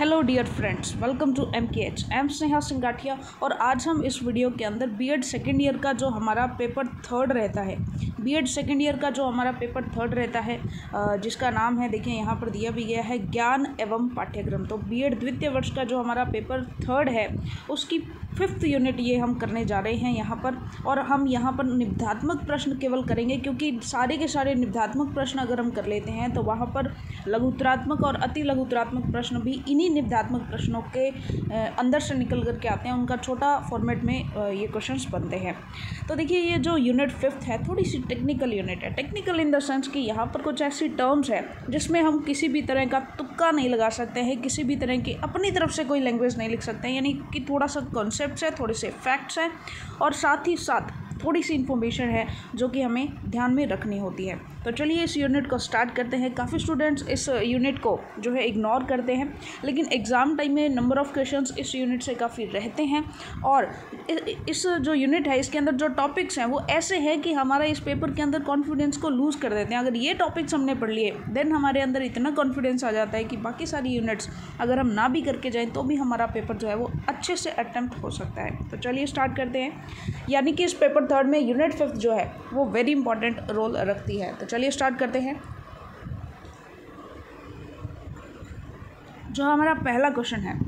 Hello dear friends welcome to M K H M Sneha Singathiya और आज हम इस वीडियो के अंदर बीएड सेकेंड ईयर का जो हमारा पेपर थर्ड रहता है बीएड सेकेंड ईयर का जो हमारा पेपर थर्ड रहता है जिसका नाम है, देखिए, यहाँ पर दिया भी गया है ज्ञान एवं पाठ्यक्रम। तो बीएड द्वितीय वर्ष का जो हमारा पेपर थर्ड है, उसकी फिफ्थ यूनिट ये हम करने जा रहे हैं यहाँ पर, और हम यहाँ पर निबधात्मक प्रश्न केवल करेंगे, क्योंकि सारे के सारे निबधात्मक प्रश्न अगर हम कर लेते हैं तो वहाँ पर लघुतरात्मक और अति लघुतरात्मक प्रश्न भी इन्हीं निबधात्मक प्रश्नों के अंदर से निकल करके आते हैं, उनका छोटा फॉर्मेट में ये क्वेश्चंस बनते हैं। तो देखिए, ये जो यूनिट फिफ्थ है, थोड़ी सी टेक्निकल यूनिट है। टेक्निकल इन द सेंस कि यहाँ पर कुछ ऐसी टर्म्स है, जिसमें हम किसी भी तरह का तुक्का नहीं लगा सकते हैं, किसी भी तरह की अपनी तरफ़ से कोई लैंग्वेज नहीं लिख सकते यानी कि थोड़ा सा कॉन्सेप्ट है, थोड़े से फैक्ट्स हैं और साथ ही साथ थोड़ी सी इन्फॉर्मेशन है जो कि हमें ध्यान में रखनी होती है। तो चलिए इस यूनिट को स्टार्ट करते हैं। काफ़ी स्टूडेंट्स इस यूनिट को जो है इग्नोर करते हैं, लेकिन एग्ज़ाम टाइम में नंबर ऑफ़ क्वेश्चन इस यूनिट से काफ़ी रहते हैं और इस जो यूनिट है, इसके अंदर जो टॉपिक्स हैं, वो ऐसे हैं कि हमारा इस पेपर के अंदर कॉन्फिडेंस को लूज़ कर देते हैं। अगर ये टॉपिक्स हमने पढ़ लिए देन हमारे अंदर इतना कॉन्फिडेंस आ जाता है कि बाकी सारी यूनिट्स अगर हम ना भी करके जाएँ तो भी हमारा पेपर जो है वो अच्छे से अटैम्प्ट हो सकता है। तो चलिए स्टार्ट करते हैं। यानी कि इस पेपर थर्ड में यूनिट फिफ्थ जो है, वो वेरी इंपॉर्टेंट रोल रखती है। तो चलिए स्टार्ट करते हैं। जो हमारा पहला क्वेश्चन है।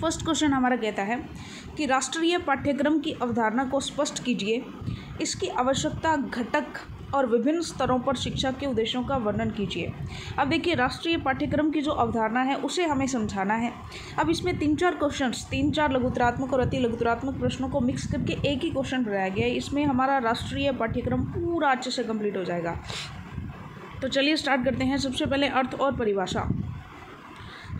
फ़र्स्ट क्वेश्चन हमारा कहता है कि राष्ट्रीय पाठ्यक्रम की अवधारणा को स्पष्ट कीजिए। इसकी आवश्यकता घटक और विभिन्न स्तरों पर शिक्षा के उद्देश्यों का वर्णन कीजिए। अब देखिए, राष्ट्रीय पाठ्यक्रम की जो अवधारणा है, उसे हमें समझाना है। अब इसमें तीन चार क्वेश्चन तीन चार लघुतरात्मक और अति लघुतरात्मक प्रश्नों को मिक्स करके एक ही क्वेश्चन बनाया गया है। इसमें हमारा राष्ट्रीय पाठ्यक्रम पूरा अच्छे से कंप्लीट हो जाएगा। तो चलिए स्टार्ट करते हैं। सबसे पहले अर्थ और परिभाषा।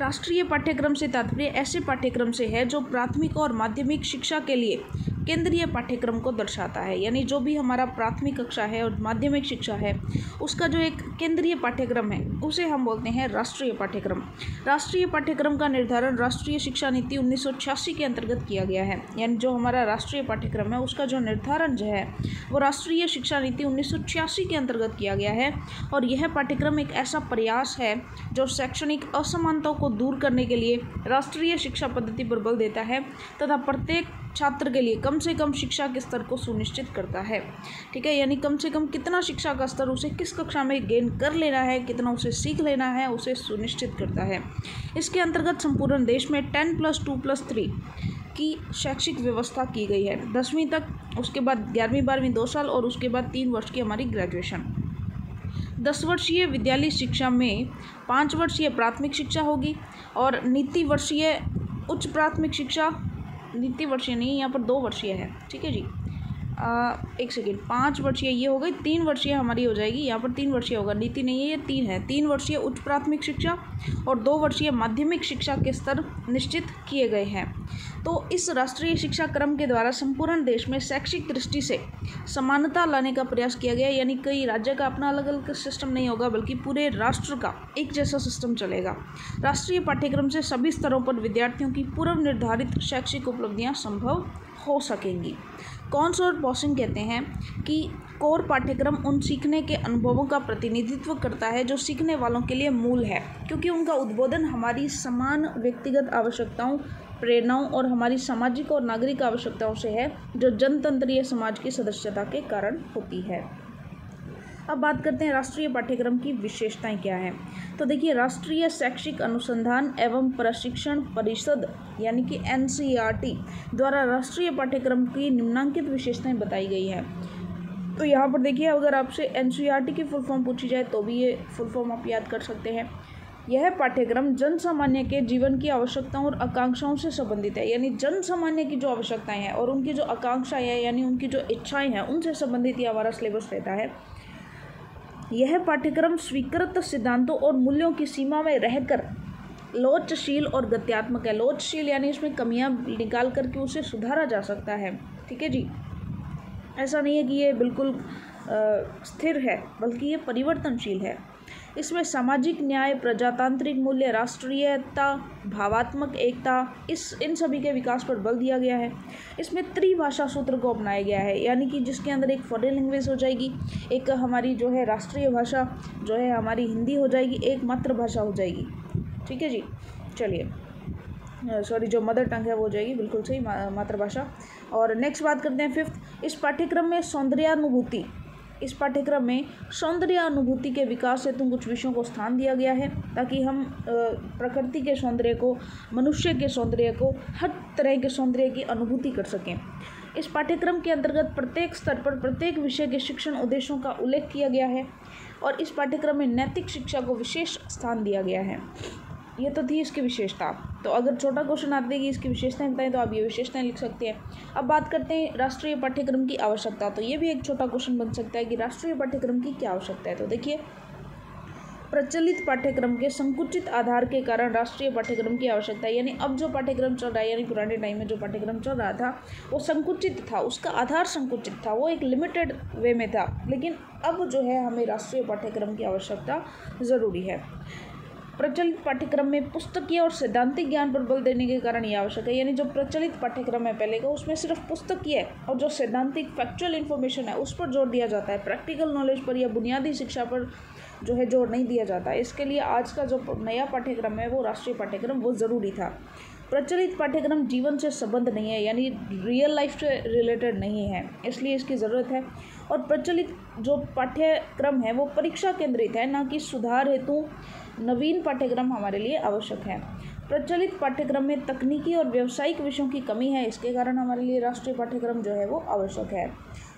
राष्ट्रीय पाठ्यक्रम से तात्पर्य ऐसे पाठ्यक्रम से है जो प्राथमिक और माध्यमिक शिक्षा के लिए केंद्रीय पाठ्यक्रम को दर्शाता है। यानी जो भी हमारा प्राथमिक कक्षा है और माध्यमिक शिक्षा है, उसका जो एक केंद्रीय पाठ्यक्रम है, उसे हम बोलते हैं राष्ट्रीय पाठ्यक्रम। राष्ट्रीय पाठ्यक्रम का निर्धारण राष्ट्रीय शिक्षा नीति उन्नीस सौ छियासी के अंतर्गत किया गया है। यानी जो हमारा राष्ट्रीय पाठ्यक्रम है, उसका जो निर्धारण जो है, वो राष्ट्रीय शिक्षा नीति उन्नीस सौ छियासी के अंतर्गत किया गया है। और यह पाठ्यक्रम एक ऐसा प्रयास है जो शैक्षणिक असमानताओं को दूर करने के लिए राष्ट्रीय शिक्षा पद्धति पर बल देता है तथा प्रत्येक छात्र के लिए कम से कम शिक्षा के स्तर को सुनिश्चित करता है। ठीक है, यानी कम से कम कितना शिक्षा का स्तर उसे किस कक्षा में गेन कर लेना है, कितना उसे सीख लेना है, उसे सुनिश्चित करता है। इसके अंतर्गत संपूर्ण देश में ten plus two plus three की शैक्षिक व्यवस्था की गई है। दसवीं तक, उसके बाद ग्यारहवीं, बारहवीं दो साल और उसके बाद तीन वर्ष की हमारी ग्रेजुएशन दस वर्षीय विद्यालय शिक्षा में पाँच वर्षीय प्राथमिक शिक्षा होगी और नीति वर्षीय उच्च प्राथमिक शिक्षा नीति वर्षीय नहीं यहाँ पर दो वर्षीय है ठीक है जी? आ, एक सेकेंड पाँच वर्षीय ये हो गई तीन वर्षीय हमारी हो जाएगी यहाँ पर तीन वर्षीय होगा नीति नहीं है ये तीन है तीन वर्षीय उच्च प्राथमिक शिक्षा और दो वर्षीय माध्यमिक शिक्षा के स्तर निश्चित किए गए हैं। तो इस राष्ट्रीय शिक्षा क्रम के द्वारा संपूर्ण देश में शैक्षिक दृष्टि से समानता लाने का प्रयास किया गया, यानी कई राज्य का अपना अलग अलग सिस्टम नहीं होगा, बल्कि पूरे राष्ट्र का एक जैसा सिस्टम चलेगा। राष्ट्रीय पाठ्यक्रम से सभी स्तरों पर विद्यार्थियों की पूर्व निर्धारित शैक्षिक उपलब्धियाँ संभव हो सकेंगी। कॉन्स और पॉसिंग कहते हैं कि कोर पाठ्यक्रम उन सीखने के अनुभवों का प्रतिनिधित्व करता है जो सीखने वालों के लिए मूल है, क्योंकि उनका उद्बोधन हमारी समान व्यक्तिगत आवश्यकताओं प्रेरणाओं और हमारी सामाजिक और नागरिक आवश्यकताओं से है, जो जनतंत्रीय समाज की सदस्यता के कारण होती है। अब बात करते हैं राष्ट्रीय पाठ्यक्रम की विशेषताएँ क्या हैं। तो देखिए, राष्ट्रीय शैक्षिक अनुसंधान एवं प्रशिक्षण परिषद, यानी कि एन द्वारा राष्ट्रीय पाठ्यक्रम की निम्नांकित विशेषताएँ बताई गई हैं। तो यहाँ पर देखिए, अगर आपसे एन की फुल फॉर्म पूछी जाए तो भी ये फुल फॉर्म आप याद कर सकते हैं। यह पाठ्यक्रम जन सामान्य के जीवन की आवश्यकताओं और आकांक्षाओं से संबंधित है। यानी जन सामान्य की जो आवश्यकताएँ हैं और उनकी जो आकांक्षाएँ हैं, यानी उनकी जो इच्छाएँ हैं, उनसे संबंधित यह हमारा सिलेबस रहता है। यह पाठ्यक्रम स्वीकृत सिद्धांतों और मूल्यों की सीमा में रहकर लोचशील और गत्यात्मक है। लोचशील यानी इसमें कमियाँ निकाल करके उसे सुधारा जा सकता है। ठीक है जी? ऐसा नहीं है कि ये बिल्कुल स्थिर है, बल्कि ये परिवर्तनशील है। इसमें सामाजिक न्याय, प्रजातांत्रिक मूल्य, राष्ट्रीयता, भावात्मक एकता, इस, इन सभी के विकास पर बल दिया गया है। इसमें त्रिभाषा सूत्र को अपनाया गया है, यानी कि जिसके अंदर एक फॉरेन लैंग्वेज हो जाएगी, एक हमारी जो है राष्ट्रीय भाषा, जो है हमारी हिंदी हो जाएगी, एक मातृभाषा हो जाएगी। ठीक है जी? चलिए। सॉरी जो मदर टंग है वो हो जाएगी, बिल्कुल सही मातृभाषा। और नेक्स्ट बात करते हैं फिफ्थ इस पाठ्यक्रम में सौंदर्यानुभूति। इस पाठ्यक्रम में सौंदर्य अनुभूति के विकास हेतु कुछ विषयों को स्थान दिया गया है, ताकि हम प्रकृति के सौंदर्य को, मनुष्य के सौंदर्य को, हर तरह के सौंदर्य की अनुभूति कर सकें। इस पाठ्यक्रम के अंतर्गत प्रत्येक स्तर पर प्रत्येक विषय के शिक्षण उद्देश्यों का उल्लेख किया गया है और इस पाठ्यक्रम में नैतिक शिक्षा को विशेष स्थान दिया गया है। ये तो थी इसकी विशेषता। तो अगर छोटा क्वेश्चन आप देगी इसकी विशेषताएँ बताएँ तो आप ये विशेषताएँ लिख सकते हैं। अब बात करते हैं राष्ट्रीय पाठ्यक्रम की आवश्यकता। तो ये भी एक छोटा क्वेश्चन बन सकता है कि राष्ट्रीय पाठ्यक्रम की क्या आवश्यकता है? तो देखिए, प्रचलित पाठ्यक्रम के संकुचित आधार के कारण राष्ट्रीय पाठ्यक्रम की आवश्यकता यानी अब जो पाठ्यक्रम चल रहा है, यानी पुराने टाइम में जो पाठ्यक्रम चल रहा था, वो संकुचित था। उसका आधार संकुचित था, वो एक लिमिटेड वे में था। लेकिन अब जो है हमें राष्ट्रीय पाठ्यक्रम की आवश्यकता ज़रूरी है। प्रचलित पाठ्यक्रम में पुस्तकीय और सैद्धांतिक ज्ञान पर बल देने के कारण ये आवश्यक है। यानी जो प्रचलित पाठ्यक्रम है पहले का, उसमें सिर्फ़ पुस्तकीय और जो सैद्धांतिक फैक्चुअल इन्फॉर्मेशन है, उस पर ज़ोर दिया जाता है। प्रैक्टिकल नॉलेज पर या बुनियादी शिक्षा पर जो है ज़ोर नहीं दिया जाता। इसके लिए आज का जो नया पाठ्यक्रम है, वो राष्ट्रीय पाठ्यक्रम, वो ज़रूरी था। प्रचलित पाठ्यक्रम जीवन से संबंध नहीं है, यानी रियल लाइफ से रिलेटेड नहीं है, इसलिए इसकी ज़रूरत है। और प्रचलित जो पाठ्यक्रम है, वो परीक्षा केंद्रित है, ना कि सुधार हेतु नवीन पाठ्यक्रम हमारे लिए आवश्यक है। प्रचलित पाठ्यक्रम में तकनीकी और व्यावसायिक विषयों की कमी है, इसके कारण हमारे लिए राष्ट्रीय पाठ्यक्रम जो है वो आवश्यक है।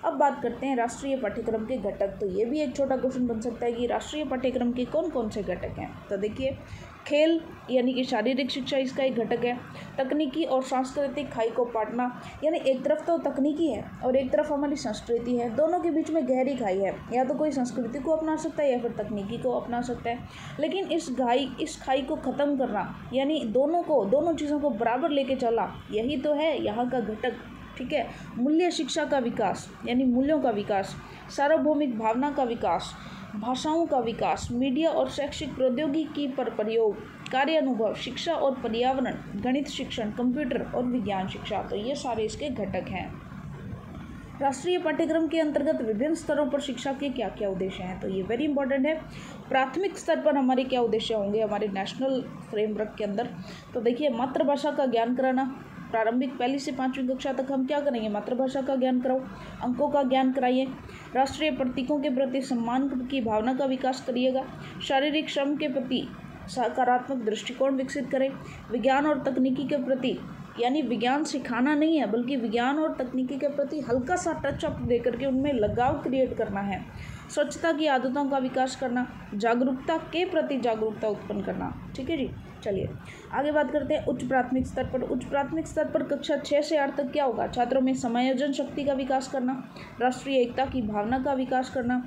अब बात करते हैं राष्ट्रीय पाठ्यक्रम के घटक तो ये भी एक छोटा क्वेश्चन बन सकता है कि राष्ट्रीय पाठ्यक्रम के कौन कौन से घटक हैं? तो देखिए खेल, यानी कि शारीरिक शिक्षा इसका एक घटक है। तकनीकी और सांस्कृतिक खाई को पाटना, यानी एक तरफ़ तो तकनीकी है और एक तरफ़ हमारी संस्कृति है। दोनों के बीच में गहरी खाई है। या तो कोई संस्कृति को अपना सकता है या फिर तकनीकी को अपना सकता है। लेकिन इस घाई इस खाई को ख़त्म करना, यानी दोनों को, दोनों चीज़ों को बराबर लेके चला यही तो है यहाँ का घटक, ठीक है? मूल्य शिक्षा का विकास, यानी मूल्यों का विकास, सार्वभौमिक भावना का विकास। भाषाओं का विकास, मीडिया और शैक्षिक प्रौद्योगिकी पर प्रयोग, कार्य अनुभव, शिक्षा और पर्यावरण, गणित शिक्षण, कंप्यूटर और विज्ञान शिक्षा तो ये सारे इसके घटक हैं। राष्ट्रीय पाठ्यक्रम के अंतर्गत विभिन्न स्तरों पर शिक्षा के क्या क्या उद्देश्य हैं तो ये वेरी इंपॉर्टेंट है। प्राथमिक स्तर पर हमारे क्या उद्देश्य होंगे, हमारे नेशनल फ्रेमवर्क के अंदर तो देखिए, मातृभाषा का ज्ञान कराना प्रारंभिक पहली से पाँचवीं कक्षा तक हम क्या करेंगे? मातृभाषा का ज्ञान कराओ, अंकों का ज्ञान कराइए, राष्ट्रीय प्रतीकों के प्रति सम्मान की भावना का विकास करिएगा, शारीरिक श्रम के प्रति सकारात्मक दृष्टिकोण विकसित करें, विज्ञान और तकनीकी के प्रति, यानी विज्ञान सिखाना नहीं है, बल्कि विज्ञान और तकनीकी के प्रति हल्का सा टच अप देकर के उनमें लगाव क्रिएट करना है। स्वच्छता की आदतों का विकास करना, जागरूकता के प्रति जागरूकता उत्पन्न करना, ठीक है जी? चलिए, आगे बात करते हैं उच्च प्राथमिक स्तर पर। उच्च प्राथमिक स्तर पर कक्षा छः से आठ तक क्या होगा? छात्रों में समायोजन शक्ति का विकास करना, राष्ट्रीय एकता की भावना का विकास करना,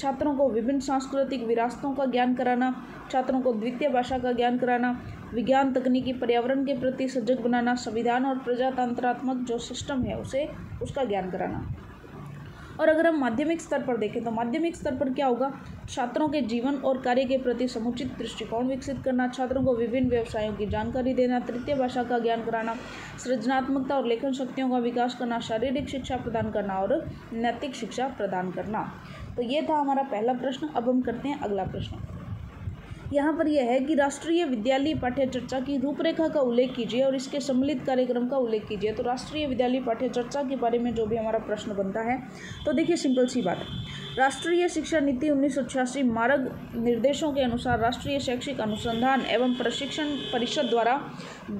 छात्रों को विभिन्न सांस्कृतिक विरासतों का ज्ञान कराना, छात्रों को द्वितीय भाषा का ज्ञान कराना, विज्ञान तकनीकी पर्यावरण के प्रति सजग बनाना, संविधान और प्रजातंत्रात्मक जो सिस्टम है उसे, उसका ज्ञान कराना। और अगर हम माध्यमिक स्तर पर देखें तो माध्यमिक स्तर पर क्या होगा? छात्रों के जीवन और कार्य के प्रति समुचित दृष्टिकोण विकसित करना, छात्रों को विभिन्न व्यवसायों की जानकारी देना, तृतीय भाषा का ज्ञान कराना, सृजनात्मकता और लेखन शक्तियों का विकास करना, शारीरिक शिक्षा प्रदान करना और नैतिक शिक्षा प्रदान करना। तो ये था हमारा पहला प्रश्न, अब हम करते हैं अगला प्रश्न। यहाँ पर यह है कि राष्ट्रीय विद्यालय पाठ्य चर्चा की रूपरेखा का उल्लेख कीजिए और इसके सम्मिलित कार्यक्रम का उल्लेख कीजिए। तो राष्ट्रीय विद्यालय पाठ्य चर्चा के बारे में जो भी हमारा प्रश्न बनता है तो देखिए सिंपल सी बात। राष्ट्रीय शिक्षा नीति उन्नीस सौ छियासी मार्ग निर्देशों के अनुसार राष्ट्रीय शैक्षिक अनुसंधान एवं प्रशिक्षण परिषद द्वारा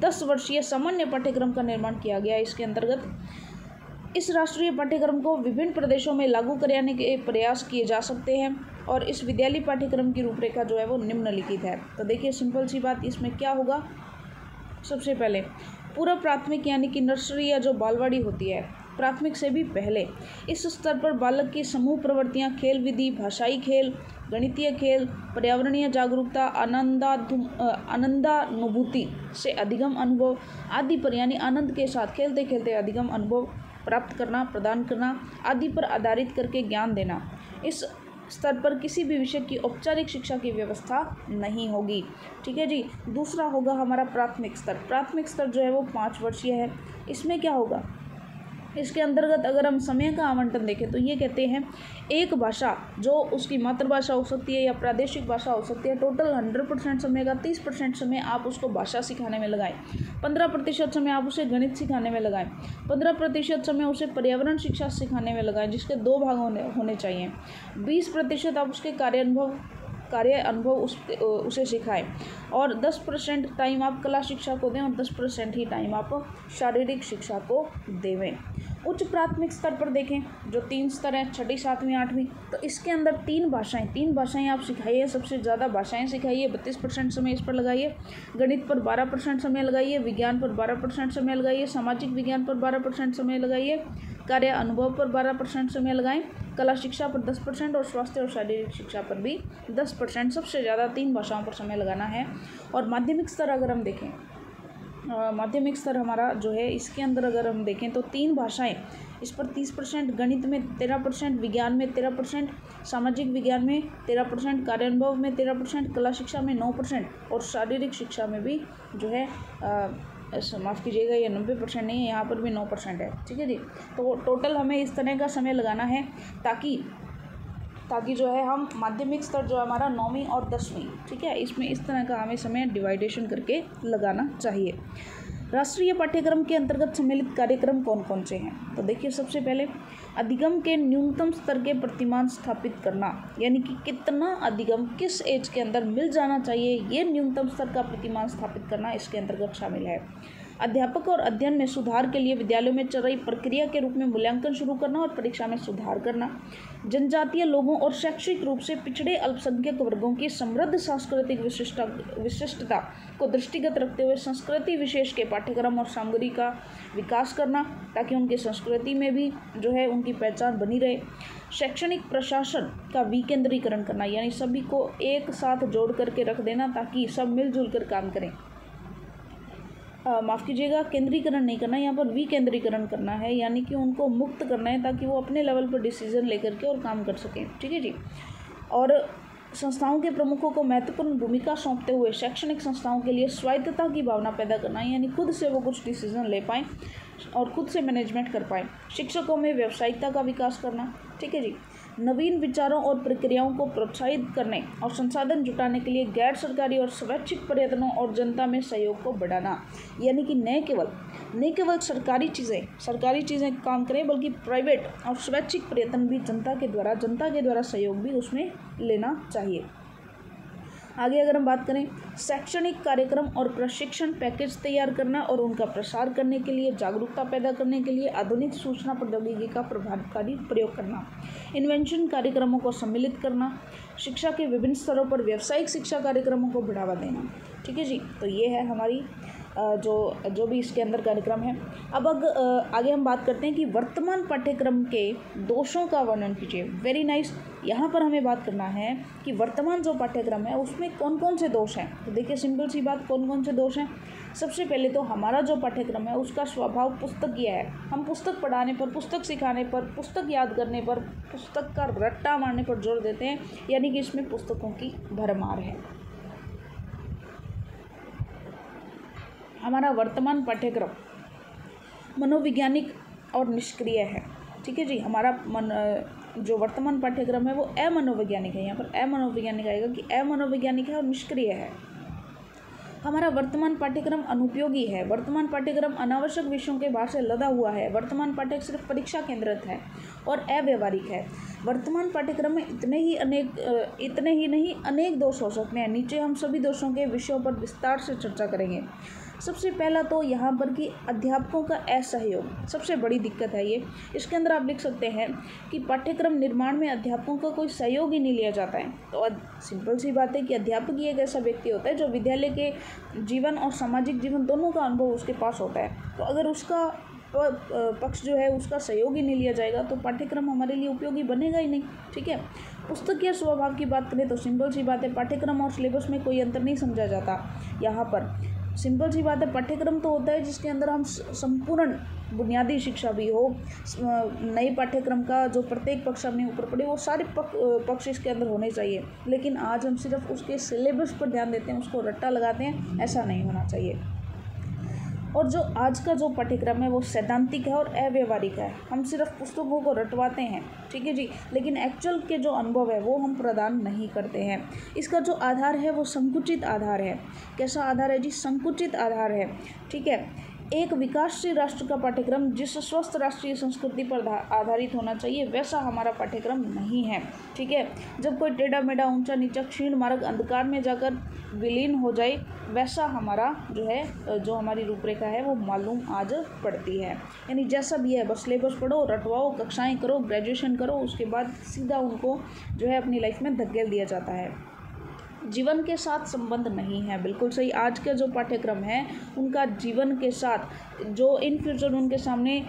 दस वर्षीय सामान्य पाठ्यक्रम का निर्माण किया गया। इसके अंतर्गत इस राष्ट्रीय पाठ्यक्रम को विभिन्न प्रदेशों में लागू कराने के प्रयास किए जा सकते हैं और इस विद्यालय पाठ्यक्रम की रूपरेखा जो है वो निम्नलिखित है। तो देखिए, सिंपल सी बात इसमें क्या होगा? सबसे पहले, पूरा प्राथमिक यानी कि नर्सरी या जो बालवाड़ी होती है, प्राथमिक से भी पहले, इस स्तर पर बालक की समूह प्रवृत्तियाँ, खेल विधि, भाषाई खेल, गणितीय खेल पर्यावरणीय जागरूकता आनंदा आनंदानुभूति से अधिगम अनुभव आदि पर, यानी आनंद के साथ खेलते खेलते अधिगम अनुभव प्राप्त करना, प्रदान करना आदि पर आधारित करके ज्ञान देना। इस स्तर पर किसी भी विषय की औपचारिक शिक्षा की व्यवस्था नहीं होगी। ठीक है जी? दूसरा होगा हमारा प्राथमिक स्तर। प्राथमिक स्तर जो है वो पाँच वर्षीय है। इसमें क्या होगा? इसके अंतर्गत अगर हम समय का आवंटन देखें तो ये कहते हैं, एक भाषा जो उसकी मातृभाषा हो सकती है या प्रादेशिक भाषा हो सकती है टोटल हंड्रेड परसेंट समय का, तीस परसेंट समय आप उसको भाषा सिखाने में लगाएँ। पंद्रह प्रतिशत समय आप उसे गणित सिखाने में लगाएँ। पंद्रह प्रतिशत समय उसे पर्यावरण शिक्षा सिखाने में लगाएँ, जिसके दो भाग होने होने चाहिए। बीस प्रतिशत आप उसके कार्य अनुभव कार्य अनुभव उस, उसे सिखाएँ। और दस परसेंट टाइम आप कला शिक्षा को दें और दस परसेंट ही टाइम आप शारीरिक शिक्षा को देवें। उच्च प्राथमिक स्तर पर देखें, जो तीन स्तर हैं, छठी, सातवीं, आठवीं। तो इसके अंदर तीन भाषाएँ तीन भाषाएँ आप सिखाइए, सबसे ज़्यादा भाषाएँ सिखाइए, बत्तीस परसेंट समय इस पर लगाइए। गणित पर बारह परसेंट समय लगाइए, विज्ञान पर बारह परसेंट समय लगाइए, सामाजिक विज्ञान पर बारह परसेंट समय लगाइए, कार्य अनुभव पर बारह परसेंट समय लगाएँ, कला शिक्षा पर दस परसेंट और स्वास्थ्य और शारीरिक शिक्षा पर भी दस परसेंट। सबसे ज़्यादा तीन भाषाओं पर समय लगाना है। और माध्यमिक स्तर अगर हम देखें माध्यमिक स्तर हमारा जो है, इसके अंदर अगर हम देखें तो तीन भाषाएँ, इस पर तीस परसेंट गणित में तेरह परसेंट, विज्ञान में तेरह परसेंट, सामाजिक विज्ञान में तेरह परसेंट, कार्यानुभव में तेरह परसेंट, कला शिक्षा में नौ परसेंट और शारीरिक शिक्षा में भी जो है माफ़ कीजिएगा, ये नब्बे परसेंट नहीं है, यहाँ पर भी नौ परसेंट है, ठीक है जी? तो टोटल हमें इस तरह का समय लगाना है ताकि ताकि जो है हम माध्यमिक स्तर जो है हमारा नौवीं और दसवीं, ठीक है, इसमें इस तरह का हमें समय डिवाइडेशन करके लगाना चाहिए। राष्ट्रीय पाठ्यक्रम के अंतर्गत सम्मिलित कार्यक्रम कौन कौन से हैं? तो देखिए, सबसे पहले अधिगम के न्यूनतम स्तर के प्रतिमान स्थापित करना, यानी कि कितना अधिगम किस एज के अंदर मिल जाना चाहिए, ये न्यूनतम स्तर का प्रतिमान स्थापित करना इसके अंतर्गत शामिल है। अध्यापक और अध्ययन में सुधार के लिए विद्यालयों में चल रही प्रक्रिया के रूप में मूल्यांकन शुरू करना और परीक्षा में सुधार करना। जनजातीय लोगों और शैक्षिक रूप से पिछड़े अल्पसंख्यक वर्गों की समृद्ध सांस्कृतिक विशिष्टता विशिष्टता को दृष्टिगत रखते हुए संस्कृति विशेष के पाठ्यक्रम और सामग्री का विकास करना, ताकि उनकी संस्कृति में भी जो है उनकी पहचान बनी रहे। शैक्षणिक प्रशासन का विकेंद्रीकरण करना, यानी सभी को एक साथ जोड़ करके रख देना, ताकि सब मिलजुल कर काम करें। माफ़ कीजिएगा, केंद्रीकरण नहीं करना, यहाँ पर विकेंद्रीकरण करना है, यानी कि उनको मुक्त करना है ताकि वो अपने लेवल पर डिसीज़न लेकर के और काम कर सकें। ठीक है जी? और संस्थाओं के प्रमुखों को महत्वपूर्ण भूमिका सौंपते हुए शैक्षणिक संस्थाओं के लिए स्वायत्तता की भावना पैदा करना, यानी खुद से वो कुछ डिसीज़न ले पाएँ और खुद से मैनेजमेंट कर पाएँ। शिक्षकों में व्यावसायिकता का विकास करना, ठीक है जी? नवीन विचारों और प्रक्रियाओं को प्रोत्साहित करने और संसाधन जुटाने के लिए गैर सरकारी और स्वैच्छिक प्रयत्नों और जनता में सहयोग को बढ़ाना। यानी कि न केवल न केवल सरकारी चीज़ें सरकारी चीज़ें काम करें, बल्कि प्राइवेट और स्वैच्छिक प्रयत्न भी जनता के द्वारा, जनता के द्वारा सहयोग भी उसमें लेना चाहिए। आगे अगर हम बात करें, शैक्षणिक कार्यक्रम और प्रशिक्षण पैकेज तैयार करना और उनका प्रसार करने के लिए, जागरूकता पैदा करने के लिए, आधुनिक सूचना प्रौद्योगिकी का प्रभावकारी प्रयोग करना इन्वेंशन कार्यक्रमों को सम्मिलित करना, शिक्षा के विभिन्न स्तरों पर व्यावसायिक शिक्षा कार्यक्रमों को बढ़ावा देना। ठीक है जी? तो ये है हमारी जो जो भी इसके अंदर कार्यक्रम है। अब अग आगे हम बात करते हैं कि वर्तमान पाठ्यक्रम के दोषों का वर्णन कीजिए। वेरी नाइस यहाँ पर हमें बात करना है कि वर्तमान जो पाठ्यक्रम है, उसमें कौन कौन से दोष हैं? तो देखिए, सिंपल सी बात कौन कौन से दोष हैं? सबसे पहले तो हमारा जो पाठ्यक्रम है, उसका स्वभाव पुस्तक यह है। हम पुस्तक पढ़ाने पर, पुस्तक सिखाने पर, पुस्तक याद करने पर, पुस्तक का रट्टा मारने पर ज़ोर देते हैं, यानी कि इसमें पुस्तकों की भरमार है। हमारा वर्तमान पाठ्यक्रम मनोवैज्ञानिक और निष्क्रिय है। ठीक है जी? हमारा मन जो वर्तमान पाठ्यक्रम है वो अमनोवैज्ञानिक है। यहाँ पर अमनोवैज्ञानिक आएगा कि अमनोवैज्ञानिक है और निष्क्रिय है। हमारा वर्तमान पाठ्यक्रम अनुपयोगी है। वर्तमान पाठ्यक्रम अनावश्यक विषयों के बाहर से लदा हुआ है। वर्तमान पाठ्यक्रम सिर्फ़ परीक्षा केंद्रित है और अव्यवहारिक है। वर्तमान पाठ्यक्रम में इतने ही अनेक इतने ही नहीं, अनेक दोष हो सकते हैं। नीचे हम सभी दोषों के विषयों पर विस्तार से चर्चा करेंगे। सबसे पहला तो यहाँ पर कि अध्यापकों का असहयोग। सबसे बड़ी दिक्कत है ये। इसके अंदर आप लिख सकते हैं कि पाठ्यक्रम निर्माण में अध्यापकों का कोई सहयोग ही नहीं लिया जाता है। तो सिंपल सी बात है कि अध्यापक ही एक ऐसा व्यक्ति होता है जो विद्यालय के जीवन और सामाजिक जीवन दोनों का अनुभव उसके पास होता है। तो अगर उसका पक्ष जो है उसका सहयोग ही नहीं लिया जाएगा तो पाठ्यक्रम हमारे लिए उपयोगी बनेगा ही नहीं, ठीक है? पुस्तकीय स्वभाव की बात करें तो सिंपल सी बात है, पाठ्यक्रम और सिलेबस में कोई अंतर नहीं समझा जाता यहाँ पर। सिंपल सी बात है, पाठ्यक्रम तो होता है जिसके अंदर हम संपूर्ण बुनियादी शिक्षा भी हो नए पाठ्यक्रम का जो प्रत्येक पक्ष हमने ऊपर पड़े, वो सारे पक्ष इसके अंदर होने चाहिए। लेकिन आज हम सिर्फ़ उसके सिलेबस पर ध्यान देते हैं, उसको रट्टा लगाते हैं, ऐसा नहीं होना चाहिए। और जो आज का जो पाठ्यक्रम है वो सैद्धांतिक है और अव्यवहारिक है। हम सिर्फ़ पुस्तकों को रटवाते हैं, ठीक है जी? लेकिन एक्चुअल के जो अनुभव है वो हम प्रदान नहीं करते हैं। इसका जो आधार है वो संकुचित आधार है। कैसा आधार है जी? संकुचित आधार है, ठीक है? एक विकासशील राष्ट्र का पाठ्यक्रम जिस स्वस्थ राष्ट्रीय संस्कृति पर आधारित होना चाहिए, वैसा हमारा पाठ्यक्रम नहीं है। ठीक है? जब कोई टेढ़ा मेढ़ा, ऊँचा नीचा, क्षीण मार्ग, अंधकार में जाकर विलीन हो जाए, वैसा हमारा जो है जो हमारी रूपरेखा है, वो मालूम आज पड़ती है। यानी जैसा भी है, बस सिलेबस पढ़ो, रटवाओ, कक्षाएँ करो ग्रेजुएशन करो, उसके बाद सीधा उनको जो है अपनी लाइफ में धकेल दिया जाता है। जीवन के साथ संबंध नहीं है, बिल्कुल सही। आज के जो पाठ्यक्रम है, उनका जीवन के साथ, जो इन फ्यूचर उनके सामने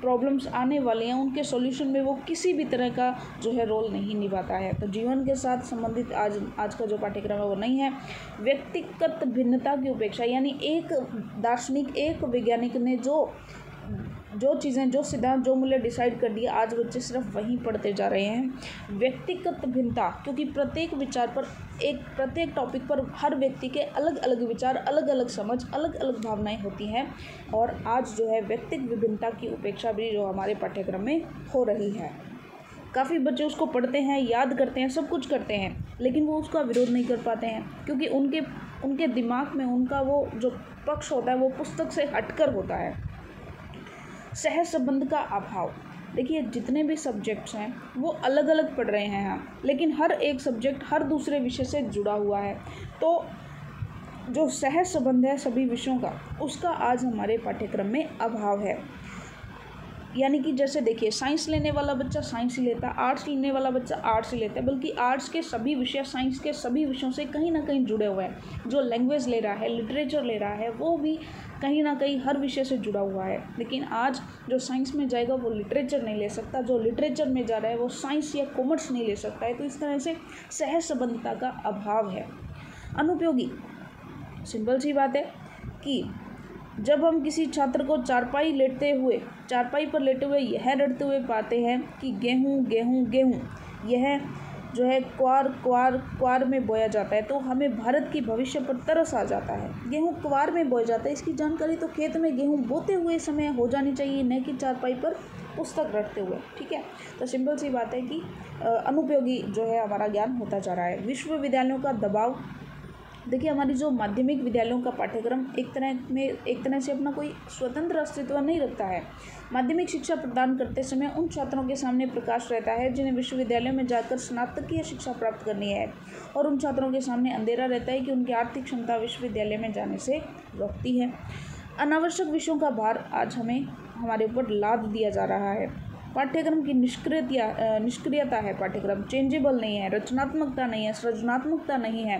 प्रॉब्लम्स आने वाले हैं, उनके सॉल्यूशन में वो किसी भी तरह का जो है रोल नहीं निभाता है। तो जीवन के साथ संबंधित आज आज का जो पाठ्यक्रम है, वो नहीं है। व्यक्तिगत भिन्नता की उपेक्षा, यानी एक दार्शनिक, एक वैज्ञानिक ने जो जो चीज़ें, जो सिद्धांत, जो मूल्य डिसाइड कर दिए, आज बच्चे सिर्फ़ वहीं पढ़ते जा रहे हैं। व्यक्तिगत भिन्नता, क्योंकि प्रत्येक विचार पर एक, प्रत्येक टॉपिक पर हर व्यक्ति के अलग अलग विचार अलग अलग समझ अलग अलग भावनाएँ होती हैं। और आज जो है व्यक्तिगत विभिन्नता की उपेक्षा भी जो हमारे पाठ्यक्रम में हो रही है। काफ़ी बच्चे उसको पढ़ते हैं, याद करते हैं, सब कुछ करते हैं, लेकिन वो उसका विरोध नहीं कर पाते हैं, क्योंकि उनके उनके दिमाग में उनका वो जो पक्ष होता है, वो पुस्तक से हटकर होता है। सह संबंध का अभाव। देखिए, जितने भी सब्जेक्ट्स हैं, वो अलग अलग पढ़ रहे हैं हम, लेकिन हर एक सब्जेक्ट हर दूसरे विषय से जुड़ा हुआ है। तो जो सह संबंध है सभी विषयों का, उसका आज हमारे पाठ्यक्रम में अभाव है। यानी कि जैसे देखिए, साइंस लेने वाला बच्चा साइंस ही लेता है आर्ट्स लेने वाला बच्चा आर्ट्स ही लेता है बल्कि आर्ट्स के सभी विषय, साइंस के सभी विषयों से कहीं ना कहीं जुड़े हुए हैं। जो लैंग्वेज ले रहा है, लिटरेचर ले रहा है, वो भी कहीं ना कहीं हर विषय से जुड़ा हुआ है। लेकिन आज जो साइंस में जाएगा, वो लिटरेचर नहीं ले सकता, जो लिटरेचर में जा रहा है, वो साइंस या कॉमर्स नहीं ले सकता है। तो इस तरह से सह संबंधता का अभाव है। अनुपयोगी, सिंपल सी बात है कि जब हम किसी छात्र को चारपाई लेटते हुए, चारपाई पर लेटे हुए यह रटते हुए पाते हैं कि गेहूँ गेहूँ गेहूँ, यह जो है क्वार क्वार क्वार में बोया जाता है तो हमें भारत की भविष्य पर तरस आ जाता है। गेहूँ क्वार में बोया जाता है, इसकी जानकारी तो खेत में गेहूँ बोते हुए समय हो जानी चाहिए, न कि चारपाई पर पुस्तक रटते हुए, ठीक है? तो सिंपल सी बात है कि अनुपयोगी जो है हमारा ज्ञान होता जा रहा है। विश्वविद्यालयों का दबाव देखिए, हमारी जो माध्यमिक विद्यालयों का पाठ्यक्रम एक तरह में, एक तरह से अपना कोई स्वतंत्र अस्तित्व नहीं रखता है। माध्यमिक शिक्षा प्रदान करते समय उन छात्रों के सामने प्रकाश रहता है, जिन्हें विश्वविद्यालय में जाकर स्नातकीय शिक्षा प्राप्त करनी है। और उन छात्रों के सामने अंधेरा रहता है कि उनकी आर्थिक क्षमता विश्वविद्यालय में जाने से रोकती है। अनावश्यक विषयों का भार आज हमें, हमारे ऊपर लाद दिया जा रहा है। पाठ्यक्रम की निष्क्रियता निष्क्रियता है पाठ्यक्रम। चेंजेबल नहीं है, रचनात्मकता नहीं है, सृजनात्मकता नहीं है।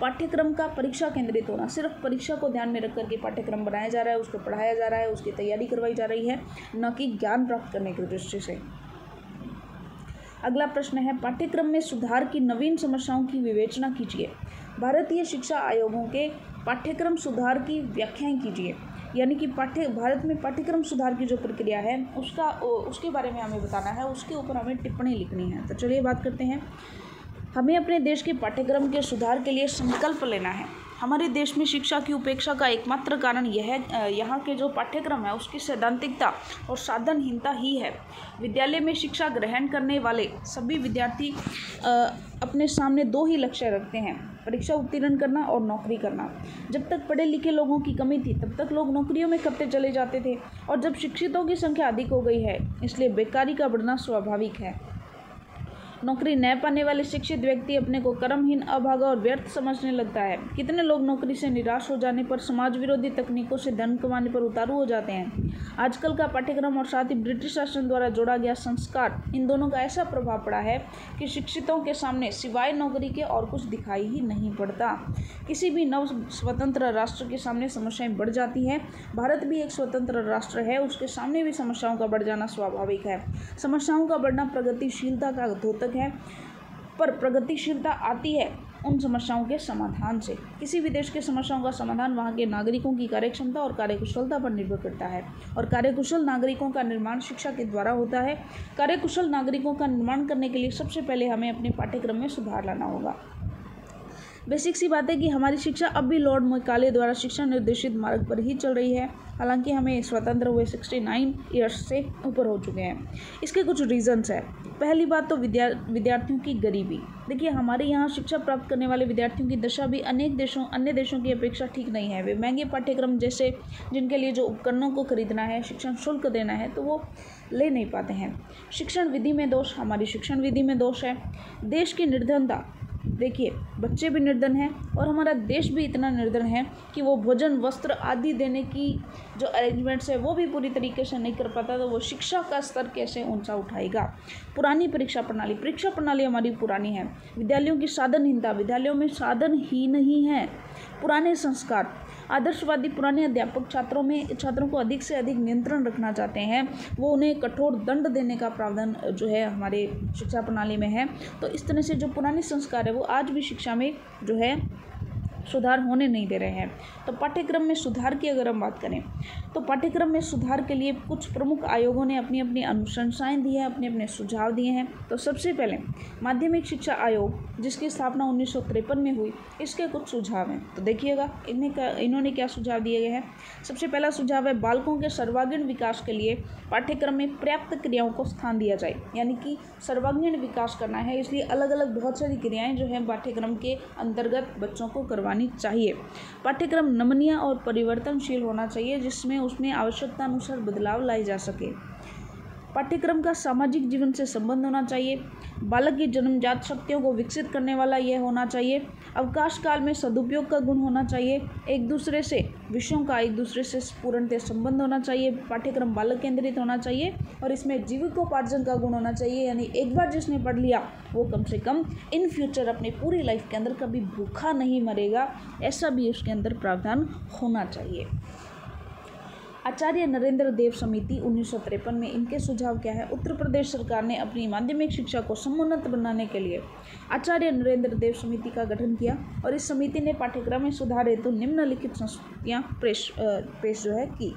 पाठ्यक्रम का परीक्षा केंद्रित होना, सिर्फ़ परीक्षा को ध्यान में रख करके पाठ्यक्रम बनाया जा रहा है, उसको पढ़ाया जा रहा है, उसकी तैयारी करवाई जा रही है, न कि ज्ञान प्राप्त करने की दृष्टि से। अगला प्रश्न है, पाठ्यक्रम में सुधार की नवीन समस्याओं की विवेचना कीजिए। भारतीय शिक्षा आयोगों के पाठ्यक्रम सुधार की व्याख्याएँ कीजिए। यानी कि पाठ्य, भारत में पाठ्यक्रम सुधार की जो प्रक्रिया है, उसका उसके बारे में हमें बताना है, उसके ऊपर हमें टिप्पणी लिखनी है। तो चलिए बात करते हैं। हमें अपने देश के पाठ्यक्रम के सुधार के लिए संकल्प लेना है। हमारे देश में शिक्षा की उपेक्षा का एकमात्र कारण यह यहाँ के जो पाठ्यक्रम है, उसकी सैद्धांतिकता और साधनहीनता ही है। विद्यालय में शिक्षा ग्रहण करने वाले सभी विद्यार्थी अपने सामने दो ही लक्ष्य रखते हैं, परीक्षा उत्तीर्ण करना और नौकरी करना। जब तक पढ़े लिखे लोगों की कमी थी, तब तक लोग नौकरियों में कपते चले जाते थे? और जब शिक्षितों की संख्या अधिक हो गई है, इसलिए बेकारी का बढ़ना स्वाभाविक है। नौकरी न पाने वाले शिक्षित व्यक्ति अपने को कर्महीन, अभागा और व्यर्थ समझने लगता है। कितने लोग नौकरी से निराश हो जाने पर समाज विरोधी तकनीकों से धन कमाने पर उतारू हो जाते हैं? आजकल का पाठ्यक्रम और साथ ही ब्रिटिश शासन द्वारा जोड़ा गया संस्कार, इन दोनों का ऐसा प्रभाव पड़ा है कि शिक्षितों के सामने सिवाय नौकरी के और कुछ दिखाई ही नहीं पड़ता। किसी भी नव स्वतंत्र राष्ट्र के सामने समस्याएँ बढ़ जाती हैं। भारत भी एक स्वतंत्र राष्ट्र है, उसके सामने भी समस्याओं का बढ़ जाना स्वाभाविक है। समस्याओं का बढ़ना प्रगतिशीलता का द्योतक है, पर प्रगतिशीलता आती है। उन समस्याओं के समाधान से। किसी भी देश के समस्याओं का समाधान वहाँ के नागरिकों की कार्यक्षमता और कार्यकुशलता पर निर्भर करता है और कार्यकुशल नागरिकों का निर्माण शिक्षा के द्वारा होता है। कार्यकुशल नागरिकों का निर्माण करने के लिए सबसे पहले हमें अपने पाठ्यक्रम में सुधार लाना होगा। बेसिक सी बात है कि हमारी शिक्षा अब भी लॉर्ड मैकाले द्वारा शिक्षा निर्देशित मार्ग पर ही चल रही है। हालाँकि हमें स्वतंत्र हुए सिक्सटी नाइन ईयर्स से ऊपर हो चुके हैं। इसके कुछ रीजंस है। पहली बात तो विद्या, विद्यार्थियों की गरीबी। देखिए, हमारे यहाँ शिक्षा प्राप्त करने वाले विद्यार्थियों की दशा भी अनेक देशों, अन्य देशों की अपेक्षा ठीक नहीं है। वे महँगे पाठ्यक्रम जैसे, जिनके लिए जो उपकरणों को खरीदना है, शिक्षण शुल्क देना है तो वो ले नहीं पाते हैं। शिक्षण विधि में दोष, हमारी शिक्षण विधि में दोष है। देश की निर्धनता देखिए, बच्चे भी निर्धन हैं और हमारा देश भी इतना निर्धन है कि वो भोजन, वस्त्र आदि देने की जो अरेंजमेंट्स है, वो भी पूरी तरीके से नहीं कर पाता तो वो शिक्षा का स्तर कैसे ऊँचा उठाएगा? पुरानी परीक्षा प्रणाली परीक्षा प्रणाली हमारी पुरानी है। विद्यालयों की साधनहीनता, विद्यालयों में साधन ही नहीं है। पुराने संस्कार आदर्शवादी पुराने अध्यापक छात्रों में, छात्रों को अधिक से अधिक नियंत्रण रखना चाहते हैं। वो उन्हें कठोर दंड देने का प्रावधान, जो है, हमारे शिक्षा प्रणाली में है। तो इस तरह से जो पुराने संस्कार है, वो आज भी शिक्षा में, जो है सुधार होने नहीं दे रहे हैं। तो पाठ्यक्रम में सुधार की अगर हम बात करें तो पाठ्यक्रम में सुधार के लिए कुछ प्रमुख आयोगों ने अपनी अपनी अनुशंसाएँ दी हैं अपने अपने सुझाव दिए हैं। तो सबसे पहले, माध्यमिक शिक्षा आयोग, जिसकी स्थापना उन्नीस सौ तिरपन में हुई, इसके कुछ सुझाव हैं। तो देखिएगा, इन्हें इन्होंने क्या सुझाव दिए गए हैं? सबसे पहला सुझाव है, बालकों के सर्वांगीण विकास के लिए पाठ्यक्रम में पर्याप्त क्रियाओं को स्थान दिया जाए। यानी कि सर्वांगीण विकास करना है, इसलिए अलग अलग बहुत सारी क्रियाएँ जो हैं पाठ्यक्रम के अंतर्गत बच्चों को करवानी चाहिए। पाठ्यक्रम नमनीय और परिवर्तनशील होना चाहिए, जिसमें उसमें आवश्यकता अनुसार बदलाव लाए जा सके। पाठ्यक्रम का सामाजिक जीवन से संबंध होना चाहिए। बालक की जन्मजात शक्तियों को विकसित करने वाला यह होना चाहिए। अवकाश काल में सदुपयोग का गुण होना चाहिए। एक दूसरे से विषयों का एक दूसरे से पूर्णतः संबंध होना चाहिए। पाठ्यक्रम बालक केंद्रित होना चाहिए और इसमें जीविकोपार्जन का गुण होना चाहिए। यानी एक बार जिसने पढ़ लिया, वो कम से कम इन फ्यूचर अपनी पूरी लाइफ के अंदर कभी भूखा नहीं मरेगा। ऐसा भी उसके अंदर प्रावधान होना चाहिए। आचार्य नरेंद्र देव समिति उन्नीस में इनके सुझाव क्या है? उत्तर प्रदेश सरकार ने अपनी माध्यमिक शिक्षा को समुन्नत बनाने के लिए आचार्य नरेंद्र देव समिति का गठन किया और इस समिति ने पाठ्यक्रम में सुधार हेतु निम्नलिखित संस्तुतियाँ पेश पेश जो है की।